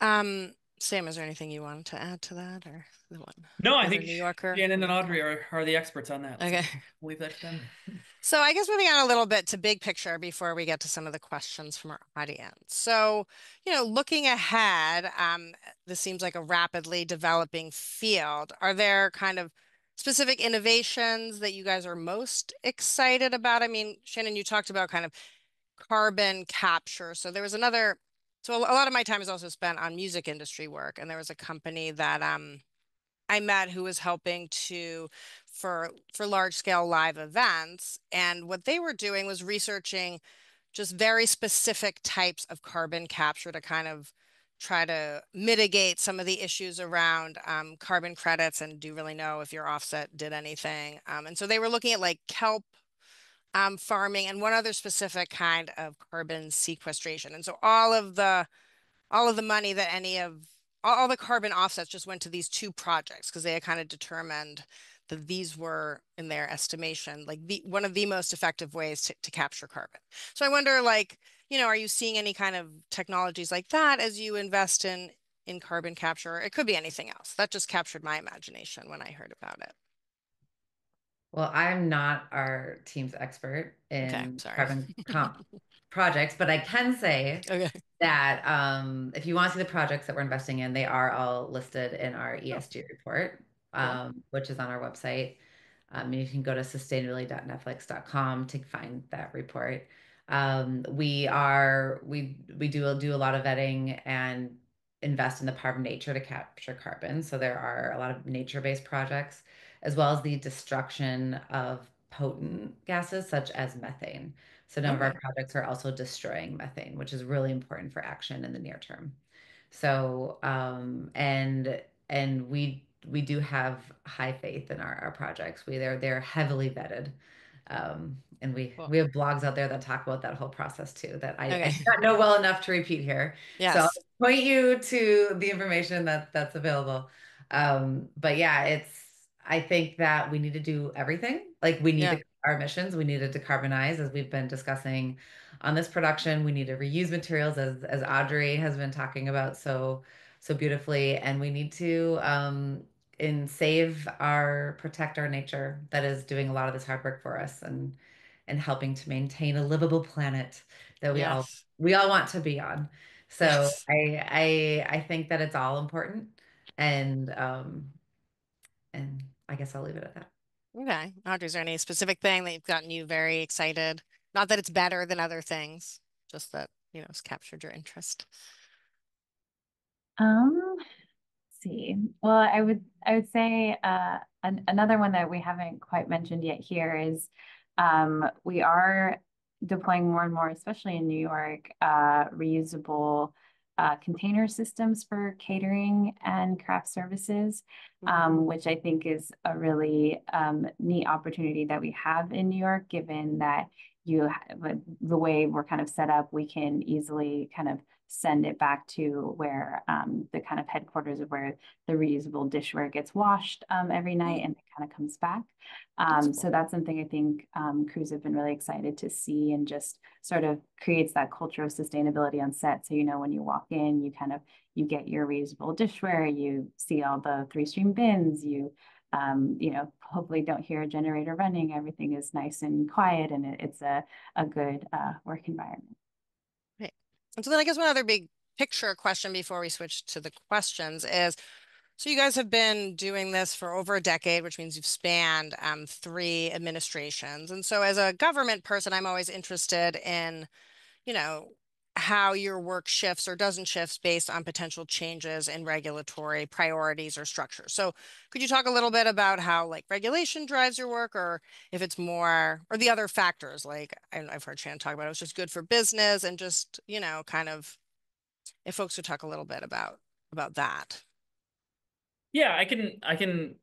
Speaker 1: Um, Sam, is there anything you wanted to add to that or the one?
Speaker 2: No, I think New Yorker. Shannon and Audrey are, are the experts on that.
Speaker 1: Okay.
Speaker 2: So we'll leave that to them.
Speaker 1: So I guess moving on a little bit to big picture before we get to some of the questions from our audience. So, you know, looking ahead, um, this seems like a rapidly developing field. Are there kind of specific innovations that you guys are most excited about? I mean, Shannon, you talked about kind of carbon capture. So there was another so a lot of my time is also spent on music industry work. And there was a company that um, I met who was helping to for for large scale live events. And what they were doing was researching just very specific types of carbon capture to kind of try to mitigate some of the issues around um, carbon credits and do really know if your offset did anything. Um, and so they were looking at like kelp um, farming and one other specific kind of carbon sequestration. And so all of the all of the money that any of all, all the carbon offsets just went to these two projects because they had kind of determined that these were in their estimation like the one of the most effective ways to, to capture carbon. So I wonder like, you know, are you seeing any kind of technologies like that as you invest in in carbon capture? It could be anything else. That just captured my imagination when I heard about it.
Speaker 3: Well, I'm not our team's expert in okay, carbon comp projects, but I can say okay. that um, if you want to see the projects that we're investing in, they are all listed in our ESG report, um, which is on our website. Um, you can go to sustainability.netflix.com to find that report. Um, we are we we do do a lot of vetting and invest in the part of nature to capture carbon. So there are a lot of nature-based projects as well as the destruction of potent gases such as methane. So none okay. of our projects are also destroying methane, which is really important for action in the near term. So um, and and we we do have high faith in our, our projects. We they're they're heavily vetted. Um, and we cool. we have blogs out there that talk about that whole process too that I, okay. I don't know well enough to repeat here. Yes. So I'll point you to the information that that's available. Um, but yeah, it's I think that we need to do everything. Like we need yeah. to, our emissions, we need to decarbonize as we've been discussing on this production. We need to reuse materials as as Audrey has been talking about so so beautifully. And we need to um and save our protect our nature that is doing a lot of this hard work for us and and helping to maintain a livable planet that we yes. all we all want to be on. So yes. I I I think that it's all important and um and I guess I'll leave it at that.
Speaker 1: Okay. Audrey, is there any specific thing that you've gotten you very excited? Not that it's better than other things, just that, you know, it's captured your interest.
Speaker 4: Um, see. Well, I would I would say uh an, another one that we haven't quite mentioned yet here is um we are deploying more and more, especially in New York, uh, reusable uh, container systems for catering and craft services, um, mm-hmm. which I think is a really um, neat opportunity that we have in New York, given that you the way we're kind of set up, we can easily kind of send it back to where um, the kind of headquarters of where the reusable dishware gets washed um, every night and it kind of comes back. Um. So that's something I think um, crews have been really excited to see and just sort of creates that culture of sustainability on set. So, you know, when you walk in, you kind of, you get your reusable dishware, you see all the three stream bins, you um, you know, hopefully don't hear a generator running. Everything is nice and quiet, and it, it's a, a good uh, work environment.
Speaker 1: Right. And so then I guess one other big picture question before we switch to the questions is, so you guys have been doing this for over a decade, which means you've spanned um, three administrations. And so as a government person, I'm always interested in, you know, how your work shifts or doesn't shifts based on potential changes in regulatory priorities or structures. So could you talk a little bit about how like regulation drives your work or if it's more or the other factors like I've heard Shannon talk about it, it's just good for business and just, you know, kind of if folks would talk a little bit about about that.
Speaker 2: Yeah, I can I can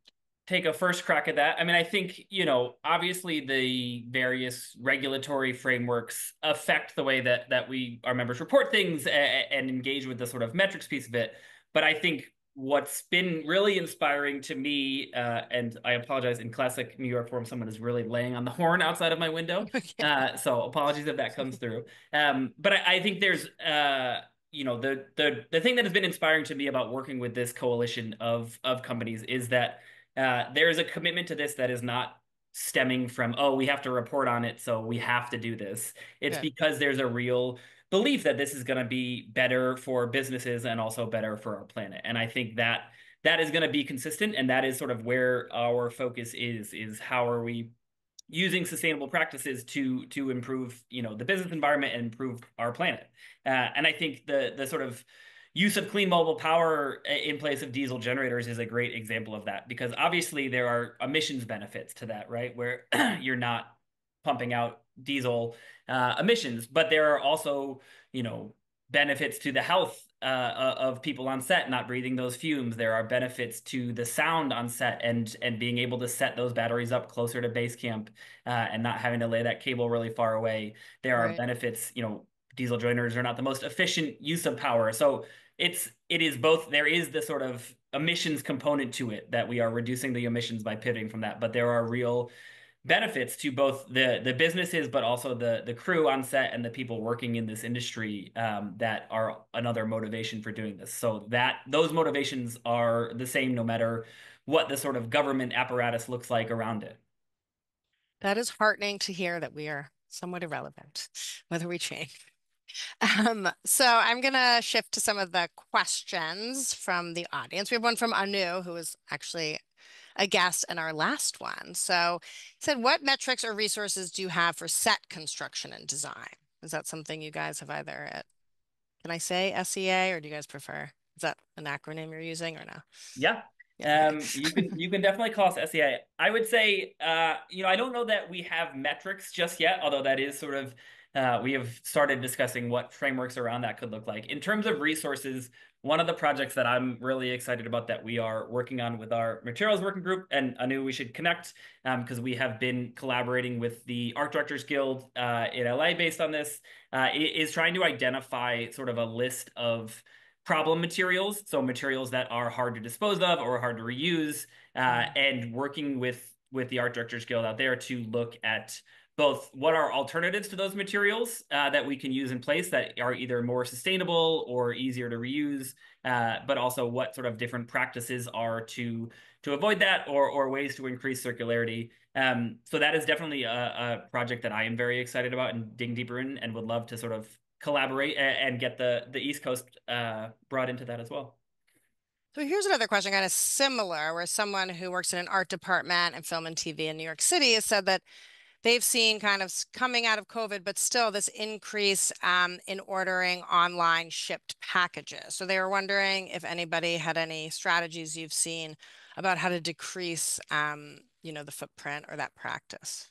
Speaker 2: take a first crack at that. I mean, I think, you know, obviously the various regulatory frameworks affect the way that that we our members report things and, and engage with the sort of metrics piece of it. But I think what's been really inspiring to me, uh, and I apologize in classic New York form, someone is really laying on the horn outside of my window. uh, so apologies if that comes through. Um, but I, I, think there's, uh, you know, the the the thing that has been inspiring to me about working with this coalition of of companies is that uh, there is a commitment to this that is not stemming from oh we have to report on it so we have to do this it's yeah. because there's a real belief that this is going to be better for businesses and also better for our planet and i think that that is going to be consistent and that is sort of where our focus is is how are we using sustainable practices to to improve you know the business environment and improve our planet uh, and i think the the sort of use of clean mobile power in place of diesel generators is a great example of that because obviously there are emissions benefits to that, right? Where you're not pumping out diesel uh, emissions, but there are also, you know, benefits to the health uh, of people on set not breathing those fumes. There are benefits to the sound on set and and being able to set those batteries up closer to base camp uh, and not having to lay that cable really far away. There right. are benefits, you know, diesel joiners are not the most efficient use of power. So it's it is both there is the sort of emissions component to it that we are reducing the emissions by pivoting from that but there are real benefits to both the the businesses but also the the crew on set and the people working in this industry um, that are another motivation for doing this. So that those motivations are the same no matter what the sort of government apparatus looks like around it.
Speaker 1: That is heartening to hear that we are somewhat irrelevant whether we change. Um, so I'm going to shift to some of the questions from the audience. We have one from Anu, who is actually a guest in our last one. So he said, what metrics or resources do you have for set construction and design? Is that something you guys have either at, can I say SEA or do you guys prefer? Is that an acronym you're using or no?
Speaker 2: Yeah. Yeah. Um, you can you can definitely call us SEA. I would say, uh, you know, I don't know that we have metrics just yet, although that is sort of uh, we have started discussing what frameworks around that could look like. In terms of resources, one of the projects that I'm really excited about that we are working on with our materials working group, and I knew we should connect because um, we have been collaborating with the Art Directors Guild uh, in LA based on this, uh, is trying to identify sort of a list of problem materials, so materials that are hard to dispose of or hard to reuse, uh, mm-hmm. and working with with the Art Directors Guild out there to look at both what are alternatives to those materials uh, that we can use in place that are either more sustainable or easier to reuse, uh, but also what sort of different practices are to to avoid that or or ways to increase circularity. Um, so that is definitely a, a, project that I am very excited about and digging deeper in, and would love to sort of collaborate and, and get the the East Coast uh, brought into that as well.
Speaker 1: So here's another question, kind of similar, where someone who works in an art department and film and TV in New York City has said that they've seen kind of coming out of COVID, but still this increase um, in ordering online shipped packages. So they were wondering if anybody had any strategies you've seen about how to decrease, um, you know, the footprint or that practice.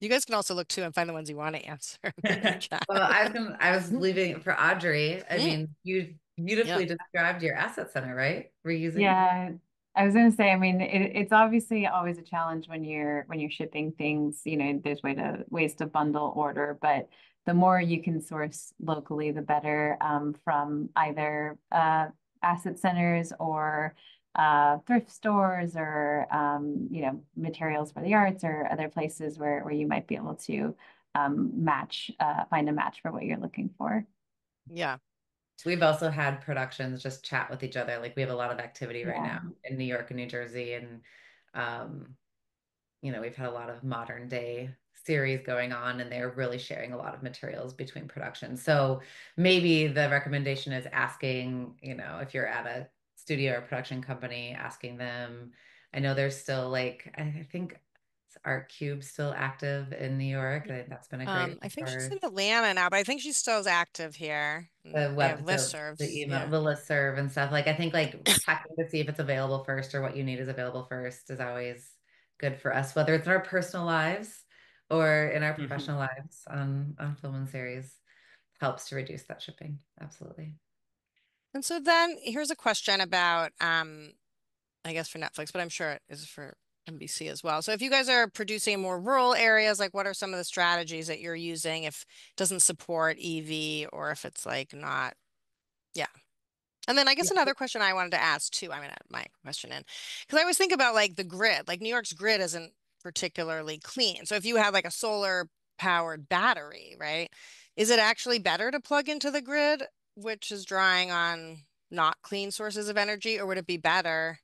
Speaker 1: You guys can also look too and find the ones you want to answer.
Speaker 3: well, I was, I was leaving it for Audrey. I
Speaker 1: mm.
Speaker 3: mean, you beautifully described your asset center, right? Reusing.
Speaker 4: Yeah, I was gonna say, I mean, it, it's obviously always a challenge when you're when you're shipping things, you know, there's way to ways to bundle order, but the more you can source locally, the better um, from either uh, asset centers or uh, thrift stores or um, you know materials for the arts or other places where where you might be able to um, match uh, find a match for what you're looking for.
Speaker 1: Yeah.
Speaker 3: We've also had productions just chat with each other. Like we have a lot of activity right
Speaker 4: Yeah.
Speaker 3: now in New York and New Jersey, and um, you know, we've had a lot of modern day series going on, and they're really sharing a lot of materials between productions. So maybe the recommendation is asking, you know, if you're at a studio or production company, asking them. I know there's still like I think Art Cube still active in New York. That's been a great.
Speaker 1: Um, I think she's in Atlanta now, but I think she still is active here.
Speaker 3: the
Speaker 1: have
Speaker 3: web, the,
Speaker 1: listservs.
Speaker 3: the email,
Speaker 1: yeah.
Speaker 3: the listserv and stuff. Like I think like checking to see if it's available first or what you need is available first is always good for us, whether it's in our personal lives or in our
Speaker 2: Mhm.
Speaker 3: professional lives on on film and series. Helps to reduce that shipping. Absolutely.
Speaker 1: And so then here's a question about, um, I guess for Netflix, but I'm sure it is for NBC as well. So if you guys are producing in more rural areas, like what are some of the strategies that you're using if it doesn't support EV or if it's like not, yeah. And then I guess
Speaker 3: Yeah.
Speaker 1: another question I wanted to ask too, I'm gonna add my question in, because I always think about like the grid, like New York's grid isn't particularly clean. So if you have like a solar powered battery, right? Is it actually better to plug into the grid, which is drawing on not clean sources of energy, or would it be better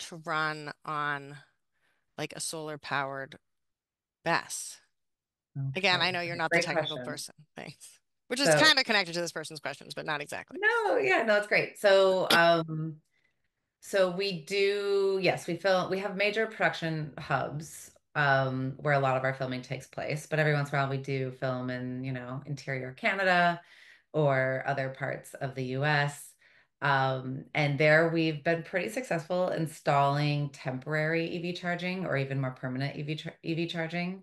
Speaker 1: to run on like a solar powered BESS? Again, I know you're not the technical
Speaker 3: question.
Speaker 1: person. Thanks. Which is
Speaker 3: So-
Speaker 1: kind of connected to this person's questions, but not exactly.
Speaker 3: No, yeah, no, it's great. So, um, so we do, yes, we film, we have major production hubs, um, where a lot of our filming takes place, but every once in a while we do film in, you know, interior Canada or other parts of the US. Um, and there we've been pretty successful installing temporary EV charging or even more permanent EV, char- EV charging,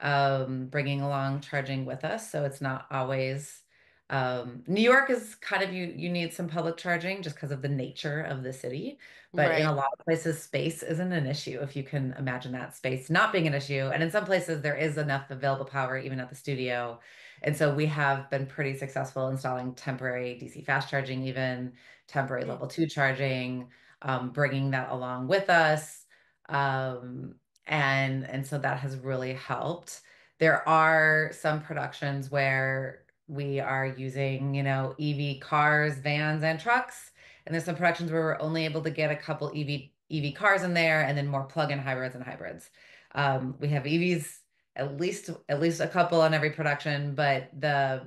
Speaker 3: um, bringing along charging with us. So it's not always um, New York is kind of you you need some public charging just because of the nature of the city. But in a lot of places, space isn't an issue if you can imagine that space not being an issue. And in some places, there is enough available power even at the studio. And so we have been pretty successful installing temporary DC fast charging, even temporary
Speaker 1: Mm.
Speaker 3: level two charging, um, bringing that along with us. Um, and and so that has really helped. There are some productions where we are using, you know, EV cars, vans, and trucks. And there's some productions where we're only able to get a couple EV EV cars in there, and then more plug-in hybrids and hybrids. Um, we have EVs at least at least a couple on every production, but the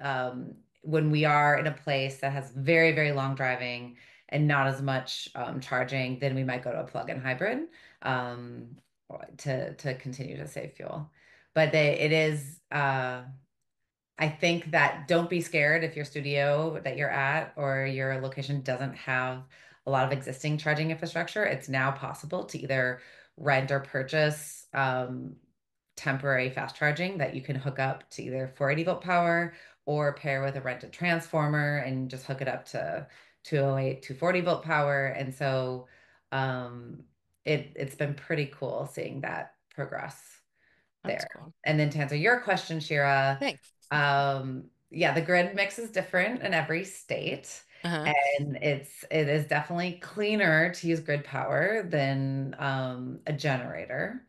Speaker 3: um, when we are in a place that has very very long driving and not as much um, charging, then we might go to a plug-in hybrid um, to to continue to save fuel. But they, it is. Uh, I think that don't be scared if your studio that you're at or your location doesn't have a lot of existing charging infrastructure. It's now possible to either rent or purchase um, temporary fast charging that you can hook up to either 480 volt power or pair with a rented transformer and just hook it up to 208, 240 volt power. And so um, it it's been pretty cool seeing that progress
Speaker 1: That's
Speaker 3: there.
Speaker 1: cool.
Speaker 3: And then to answer your question, Shira,
Speaker 1: Thanks.
Speaker 3: um, yeah, the grid mix is different in every state,
Speaker 1: Uh-huh.
Speaker 3: and it's it is definitely cleaner to use grid power than um, a generator,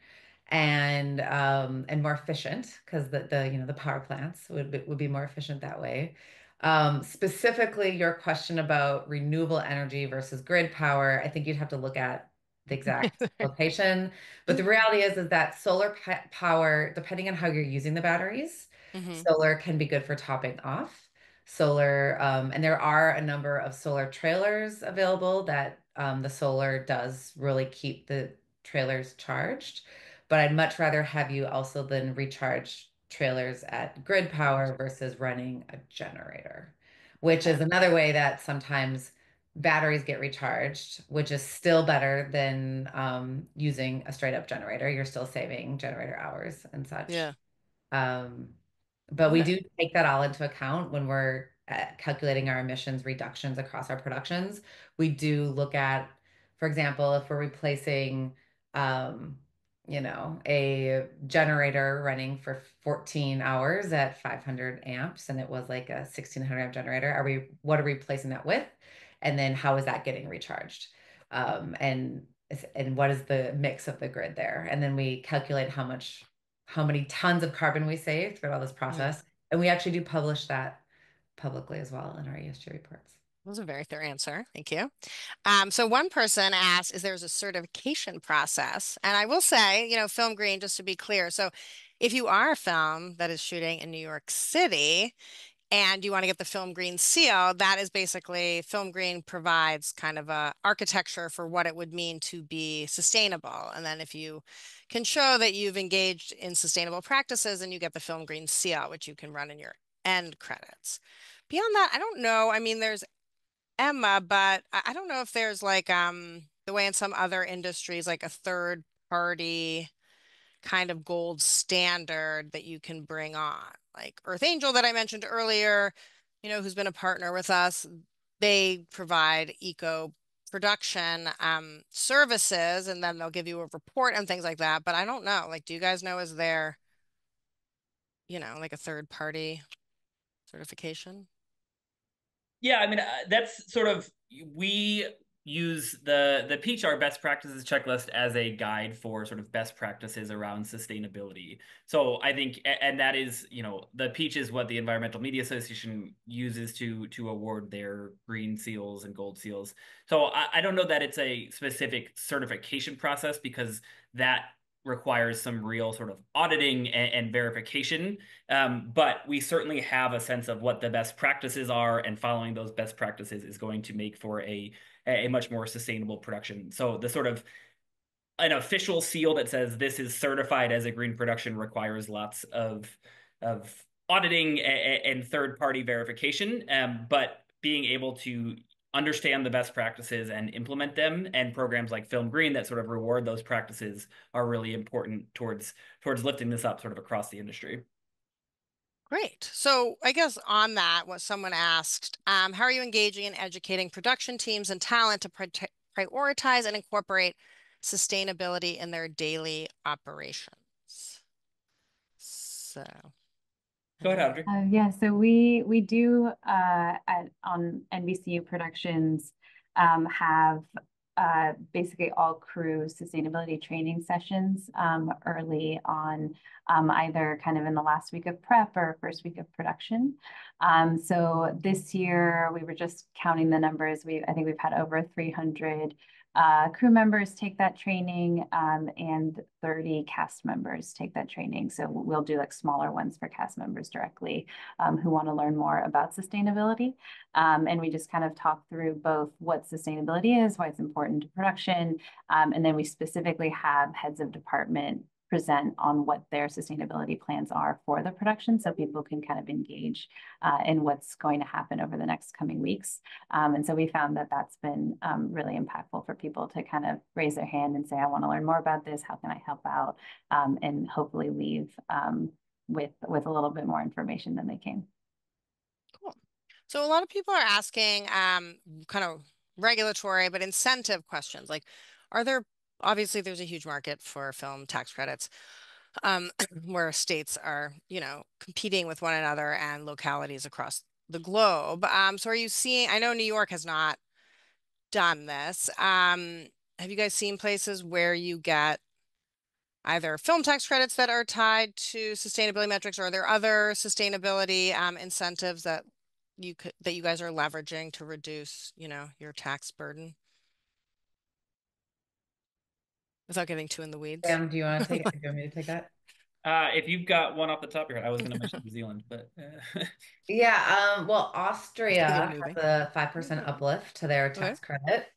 Speaker 3: and um, and more efficient because the the you know the power plants would be, would be more efficient that way. Um, specifically, your question about renewable energy versus grid power, I think you'd have to look at the exact location. But the reality is, is that solar power, depending on how you're using the batteries,
Speaker 1: Mhm.
Speaker 3: solar can be good for topping off. Solar, um, and there are a number of solar trailers available that um, the solar does really keep the trailers charged. But I'd much rather have you also then recharge trailers at grid power versus running a generator, which is another way that sometimes batteries get recharged, which is still better than um, using a straight up generator. You're still saving generator hours and such.
Speaker 1: Yeah.
Speaker 3: Um, but we do take that all into account when we're uh, calculating our emissions reductions across our productions. We do look at, for example, if we're replacing, um, you know, a generator running for 14 hours at 500 amps, and it was like a 1600 amp generator. Are we? What are we replacing that with? And then how is that getting recharged? Um, and and what is the mix of the grid there? And then we calculate how much how many tons of carbon we save throughout all this process. Mm. And we actually do publish that publicly as well in our ESG reports.
Speaker 1: That was a very thorough answer. Thank you. Um, so one person asked, is there's a certification process? And I will say, you know, Film Green, just to be clear. So if you are a film that is shooting in New York City, and you want to get the film green seal, that is basically film green provides kind of a architecture for what it would mean to be sustainable. And then if you can show that you've engaged in sustainable practices and you get the film green seal, which you can run in your end credits. Beyond that, I don't know. I mean, there's EMA, but I don't know if there's like um the way in some other industries, like a third party kind of gold standard that you can bring on like Earth Angel that I mentioned earlier, you know, who's been a partner with us, they provide eco production um, services and then they'll give you a report and things like that. But I don't know, like, do you guys know, is there, you know, like a third party certification?
Speaker 2: Yeah, I mean, uh, that's sort of, we use the the PEACH our best practices checklist as a guide for sort of best practices around sustainability. So i think and that is you know the PEACH is what the environmental media association uses to to award their green seals and gold seals. So i, I don't know that it's a specific certification process because that requires some real sort of auditing and, and verification. Um, but we certainly have a sense of what the best practices are, and following those best practices is going to make for a a much more sustainable production. So the sort of an official seal that says this is certified as a green production requires lots of of auditing and, and third party verification. Um, but being able to understand the best practices and implement them and programs like film green that sort of reward those practices are really important towards towards lifting this up sort of across the industry
Speaker 1: Great. So I guess on that, what someone asked, um, how are you engaging and educating production teams and talent to prioritize and incorporate sustainability in their daily operations? So.
Speaker 2: Go ahead, Audrey.
Speaker 4: Uh, yeah, so we we do uh, at on NBCU Productions um, have uh, basically all crew sustainability training sessions um, early on, um, either kind of in the last week of prep or first week of production. Um, so this year we were just counting the numbers. We I think we've had over 300 uh, crew members take that training um, and 30 cast members take that training. So we'll do like smaller ones for cast members directly um, who want to learn more about sustainability. Um, and we just kind of talk through both what sustainability is, why it's important to production, um, and then we specifically have heads of department present on what their sustainability plans are for the production so people can kind of engage uh, in what's going to happen over the next coming weeks. Um, and so we found that that's been um, really impactful for people to kind of raise their hand and say, I want to learn more about this. How can I help out? Um, and hopefully leave um, with, with a little bit more information than they came.
Speaker 1: Cool. So a lot of people are asking um, kind of regulatory, but incentive questions like, are there obviously there's a huge market for film tax credits um, where states are, you know, competing with one another and localities across the globe. Um, so are you seeing, I know New York has not done this. Um, have you guys seen places where you get either film tax credits that are tied to sustainability metrics or are there other sustainability um, incentives that you could that you guys are leveraging to reduce, you know, your tax burden? Without getting too in the weeds.
Speaker 3: Sam, do you want to take it? Do you want me to take that?
Speaker 2: Uh, if you've got one off the top of your head, I was going to mention New Zealand, but
Speaker 3: uh... yeah. Um, well, Austria has a five percent uplift to their tax okay. credit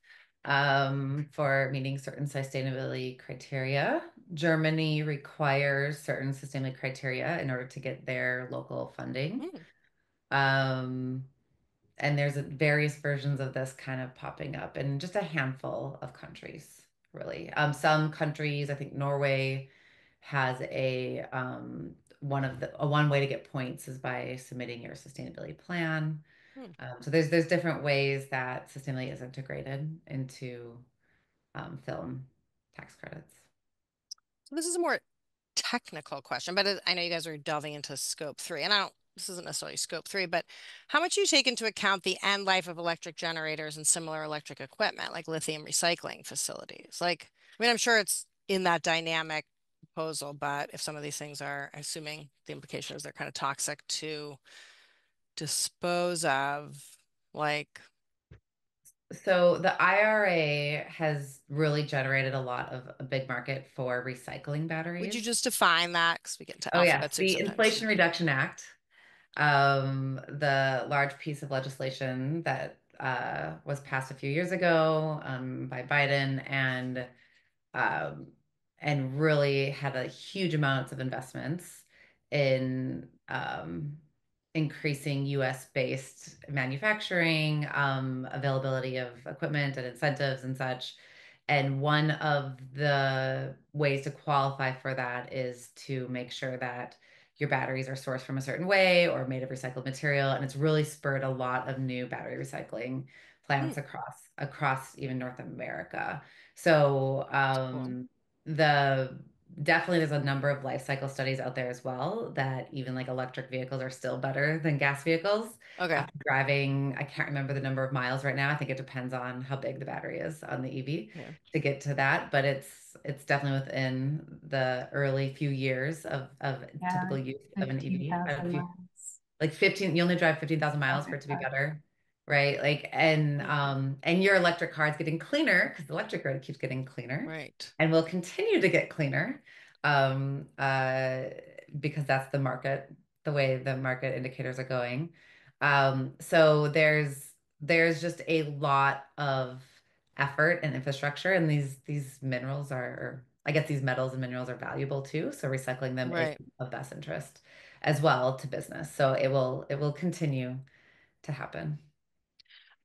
Speaker 3: um, for meeting certain sustainability criteria. Germany requires certain sustainability criteria in order to get their local funding. Mm. Um, and there's various versions of this kind of popping up in just a handful of countries, really. Um, some countries, I think Norway has a um, one of the a one way to get points is by submitting your sustainability plan. Hmm. Um, so there's there's different ways that sustainability is integrated into um, film tax credits.
Speaker 1: So this is a more technical question, but I know you guys are delving into scope three, and I don't. This isn't necessarily scope three, but how much you take into account the end life of electric generators and similar electric equipment, like lithium recycling facilities? Like, I mean, I'm sure it's in that dynamic proposal, but if some of these things are, assuming the implication is they're kind of toxic to dispose of, like
Speaker 3: so the IRA has really generated a lot of a big market for recycling batteries.
Speaker 1: Would you just define that? Because we get to
Speaker 3: oh yeah, the Inflation Reduction Act, um, the large piece of legislation that uh, was passed a few years ago um, by Biden and um, and really had a huge amounts of investments in um, increasing US based manufacturing, um, availability of equipment and incentives and such. And one of the ways to qualify for that is to make sure that your batteries are sourced from a certain way or made of recycled material. And it's really spurred a lot of new battery recycling plants mm. across across even North America. So um, cool. the definitely there's a number of life cycle studies out there as well that even like electric vehicles are still better than gas vehicles.
Speaker 1: Okay. Uh,
Speaker 3: driving, I can't remember the number of miles right now. I think it depends on how big the battery is on the EV yeah. to get to that, but it's it's definitely within the early few years of of yeah, typical use of an EV. Like 15, you only drive 15,000 miles for it to be better right? Like and um and your electric car is getting cleaner because the electric grid keeps getting cleaner
Speaker 1: right.
Speaker 3: and will continue to get cleaner um uh because that's the market the way the market indicators are going. Um so there's there's just a lot of effort and infrastructure and these these minerals are i guess these metals and minerals are valuable too so recycling them right. is of best interest as well to business. So it will it will continue to happen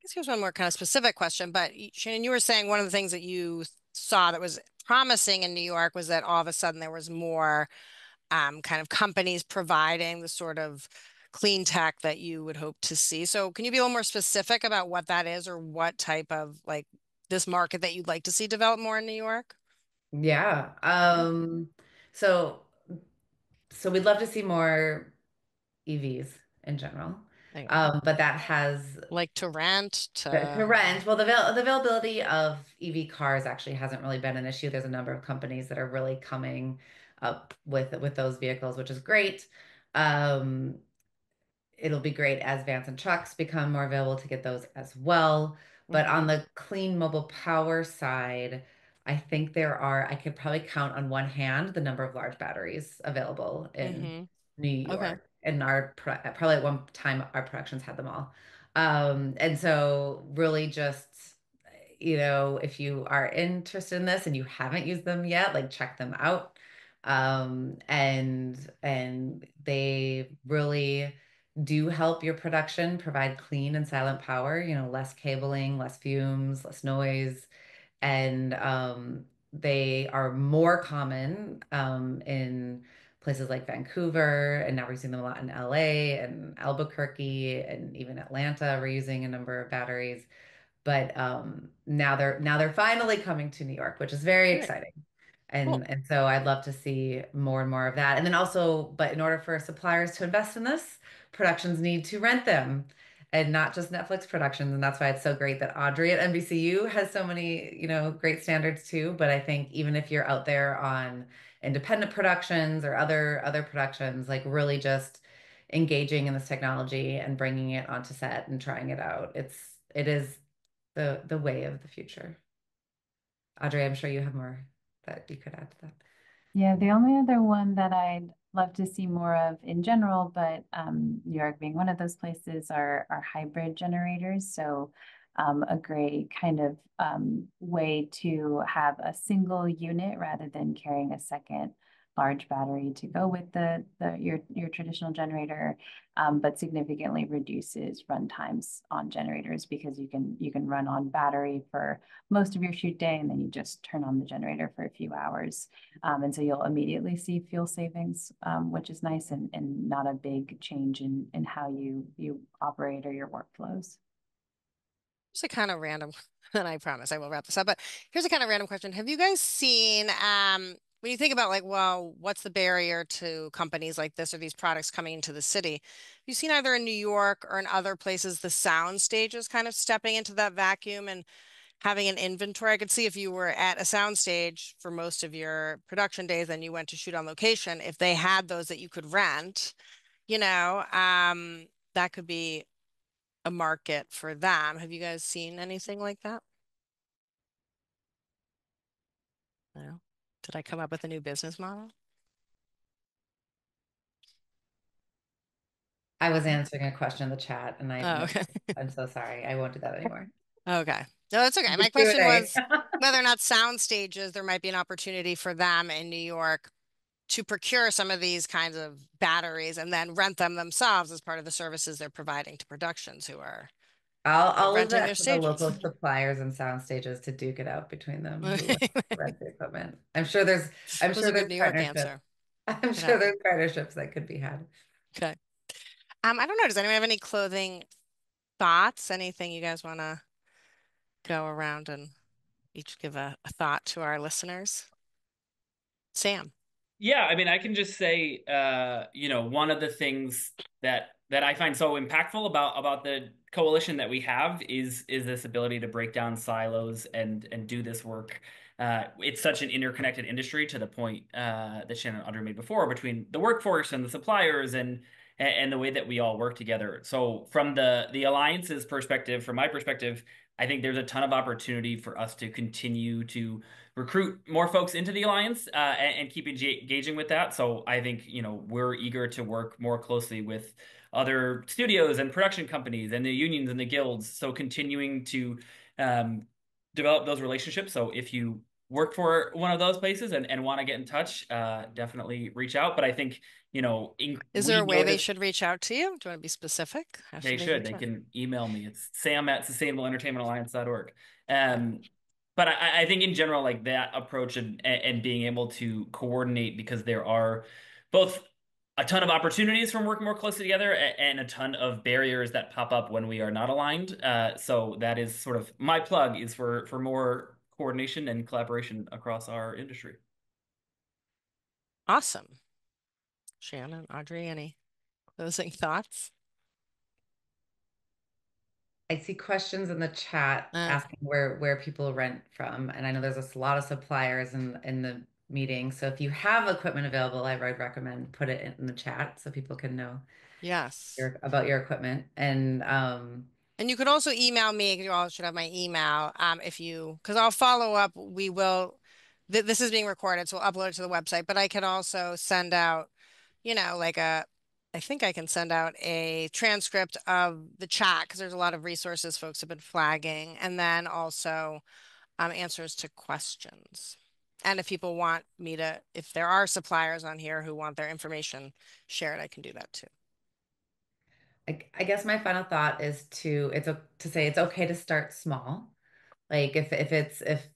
Speaker 1: guess here's one more kind of specific question, but Shannon, you were saying one of the things that you saw that was promising in New York was that all of a sudden there was more um, kind of companies providing the sort of clean tech that you would hope to see. So can you be a little more specific about what that is or what type of like this market that you'd like to see develop more in New York?
Speaker 3: Yeah. Um, so so we'd love to see more EVs in general. Um, but that has
Speaker 1: like to rent to
Speaker 3: to rent. Well, the the availability of EV cars actually hasn't really been an issue. There's a number of companies that are really coming up with with those vehicles, which is great. Um, it'll be great as vans and trucks become more available to get those as well. But mm-hmm. on the clean mobile power side, I think there are, I could probably count on one hand the number of large batteries available in mm-hmm. New York. Okay and our probably at one time our productions had them all. Um and so really just you know if you are interested in this and you haven't used them yet like check them out. Um and and they really do help your production provide clean and silent power you know less cabling less fumes less noise. And um they are more common um in places like Vancouver, and now we're using them a lot in LA and Albuquerque and even Atlanta. We're using a number of batteries, but um, now they're now they're finally coming to New York, which is very exciting. And cool. and so I'd love to see more and more of that. And then also, but in order for suppliers to invest in this, productions need to rent them and not just Netflix productions. And that's why it's so great that Audrey at NBCU has so many, you know, great standards too. But I think even if you're out there on independent productions or other other productions like really just engaging in this technology and bringing it onto set and trying it out. It's it is the the way of the future. Audrey i'm sure you have more that you could add to that.
Speaker 4: Yeah the only other one that i'd love to see more of in general but um, new york being one of those places are are hybrid generators. So um, a great kind of um, way to have a single unit rather than carrying a second large battery to go with the, the your, your traditional generator, um, but significantly reduces run times on generators because you can you can run on battery for most of your shoot day and then you just turn on the generator for a few hours. Um, and so you'll immediately see fuel savings, um, which is nice and, and not a big change in, in how you, you operate or your workflows.
Speaker 1: It's a kind of random, and I promise I will wrap this up, but here's a kind of random question. Have you guys seen um, when you think about like, well, what's the barrier to companies like this or these products coming into the city? Have you seen either in New York or in other places the sound stages kind of stepping into that vacuum and having an inventory? I could see if you were at a sound stage for most of your production days and you went to shoot on location, if they had those that you could rent, you know, um, that could be a market for them. Have you guys seen anything like that? No. Did I come up with a new business model?
Speaker 3: I was answering a question in the chat and I,
Speaker 1: Oh, okay.
Speaker 3: I'm so sorry. I won't do that anymore.
Speaker 1: Okay. No, that's okay. My question was whether or not sound stages, there might be an opportunity for them in New York to procure some of these kinds of batteries and then rent them themselves as part of the services they're providing to productions who are
Speaker 3: I'll, I'll leave
Speaker 1: renting
Speaker 3: that to the local suppliers and sound stages to duke it out between them. rent the equipment. I'm sure there's, I'm sure there's
Speaker 1: New York
Speaker 3: partnerships. I'm sure
Speaker 1: Yeah.
Speaker 3: there's partnerships that could be had.
Speaker 1: Okay. Um, I don't know. Does anyone have any clothing thoughts? Anything you guys want to go around and each give a, a thought to our listeners? Sam.
Speaker 2: Yeah, I mean, I can just say, uh, you know, one of the things that that I find so impactful about about the coalition that we have is is this ability to break down silos and and do this work. Uh, it's such an interconnected industry to the point uh, that Shannon Audrey made before between the workforce and the suppliers and and the way that we all work together. So from the the alliances perspective, from my perspective, I think there's a ton of opportunity for us to continue to recruit more folks into the alliance uh, and, and, keep engaging with that. So I think you know we're eager to work more closely with other studios and production companies and the unions and the guilds. So continuing to um, develop those relationships. So if you work for one of those places and, and want to get in touch, uh, definitely reach out. But I think you know, in,
Speaker 1: is there a way they should reach out to you? Do you want to be specific?
Speaker 2: How they should. They, they can email me. It's sam at sustainableentertainmentalliance.org. Um, but I, I, think in general, like that approach and, and being able to coordinate because there are both a ton of opportunities from working more closely together and a ton of barriers that pop up when we are not aligned. Uh, so that is sort of my plug is for for more coordination and collaboration across our industry.
Speaker 1: Awesome. Shannon, Audrey, any closing thoughts?
Speaker 3: I see questions in the chat uh, asking where where people rent from, and I know there's a lot of suppliers in in the meeting. So if you have equipment available, I would recommend put it in the chat so people can know
Speaker 1: yes
Speaker 3: your, about your equipment. And um,
Speaker 1: and you could also email me. You all should have my email. Um, if you because I'll follow up. We will. Th this is being recorded, so we'll upload it to the website. But I can also send out, you know, like a I think I can send out a transcript of the chat because there's a lot of resources folks have been flagging, and then also um, answers to questions. And if people want me to, if there are suppliers on here who want their information shared, I can do that too.
Speaker 3: I, guess my final thought is to it's a, to say it's okay to start small. Like if if it's if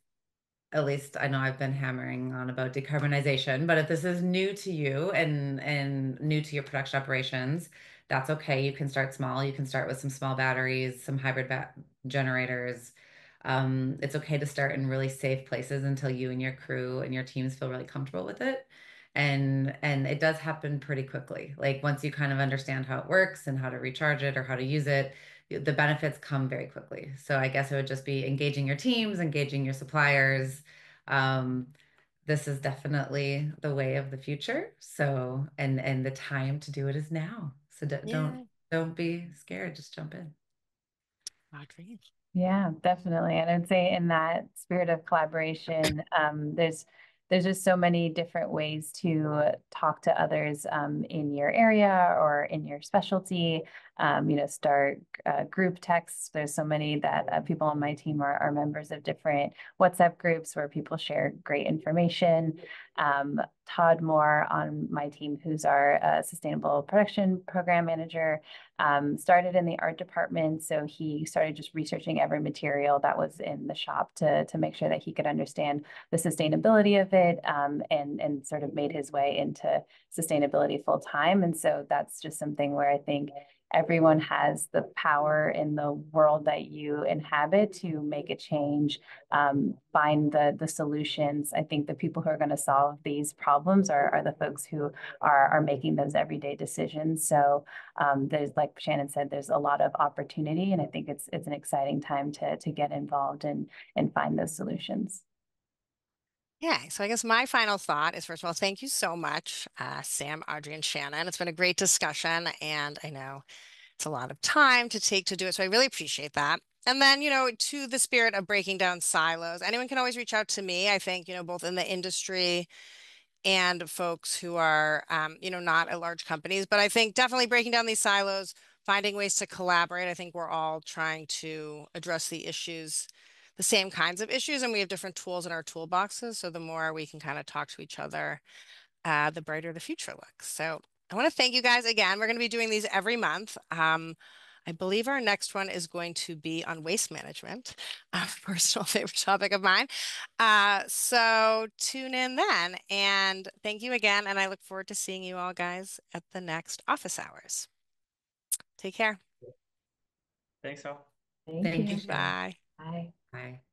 Speaker 3: at least I know I've been hammering on about decarbonization, but if this is new to you and and new to your production operations, that's okay. You can start small. You can start with some small batteries, some hybrid generators. Um, it's okay to start in really safe places until you and your crew and your teams feel really comfortable with it. And and it does happen pretty quickly. Like once you kind of understand how it works and how to recharge it or how to use it, the benefits come very quickly. So I guess it would just be engaging your teams, engaging your suppliers. Um, this is definitely the way of the future. So and and the time to do it is now. So don't yeah. don't, don't be scared. Just jump in.
Speaker 1: Audrey.
Speaker 4: Yeah, definitely. And I'd say in that spirit of collaboration, um, there's there's just so many different ways to talk to others um, in your area or in your specialty um, you know, start uh, group texts. There's so many that uh, people on my team are, are members of different WhatsApp groups where people share great information. Um, Todd Moore on my team, who's our uh, sustainable production program manager, um, started in the art department. So he started just researching every material that was in the shop to, to make sure that he could understand the sustainability of it um, and, and sort of made his way into sustainability full time. And so that's just something where I think everyone has the power in the world that you inhabit to make a change, um, find the the solutions. I think the people who are going to solve these problems are, are the folks who are, are making those everyday decisions. So um, there's, like Shannon said, there's a lot of opportunity, and I think it's it's an exciting time to to get involved and and find those solutions.
Speaker 1: Yeah, so I guess my final thought is first of all, thank you so much, uh, Sam, Audrey, and Shannon. It's been a great discussion, and I know it's a lot of time to take to do it. So I really appreciate that. And then, you know, to the spirit of breaking down silos, anyone can always reach out to me. I think, you know, both in the industry and folks who are, um, you know, not at large companies, but I think definitely breaking down these silos, finding ways to collaborate. I think we're all trying to address the issues the same kinds of issues and we have different tools in our toolboxes. So the more we can kind of talk to each other, uh, the brighter the future looks. So I want to thank you guys again. We're going to be doing these every month. Um, I believe our next one is going to be on waste management, a personal favorite topic of mine. Uh, so tune in then. And thank you again. And I look forward to seeing you all guys at the next office hours. Take care.
Speaker 2: Thanks, all.
Speaker 3: Thank you. Bye. Bye.
Speaker 1: Bye.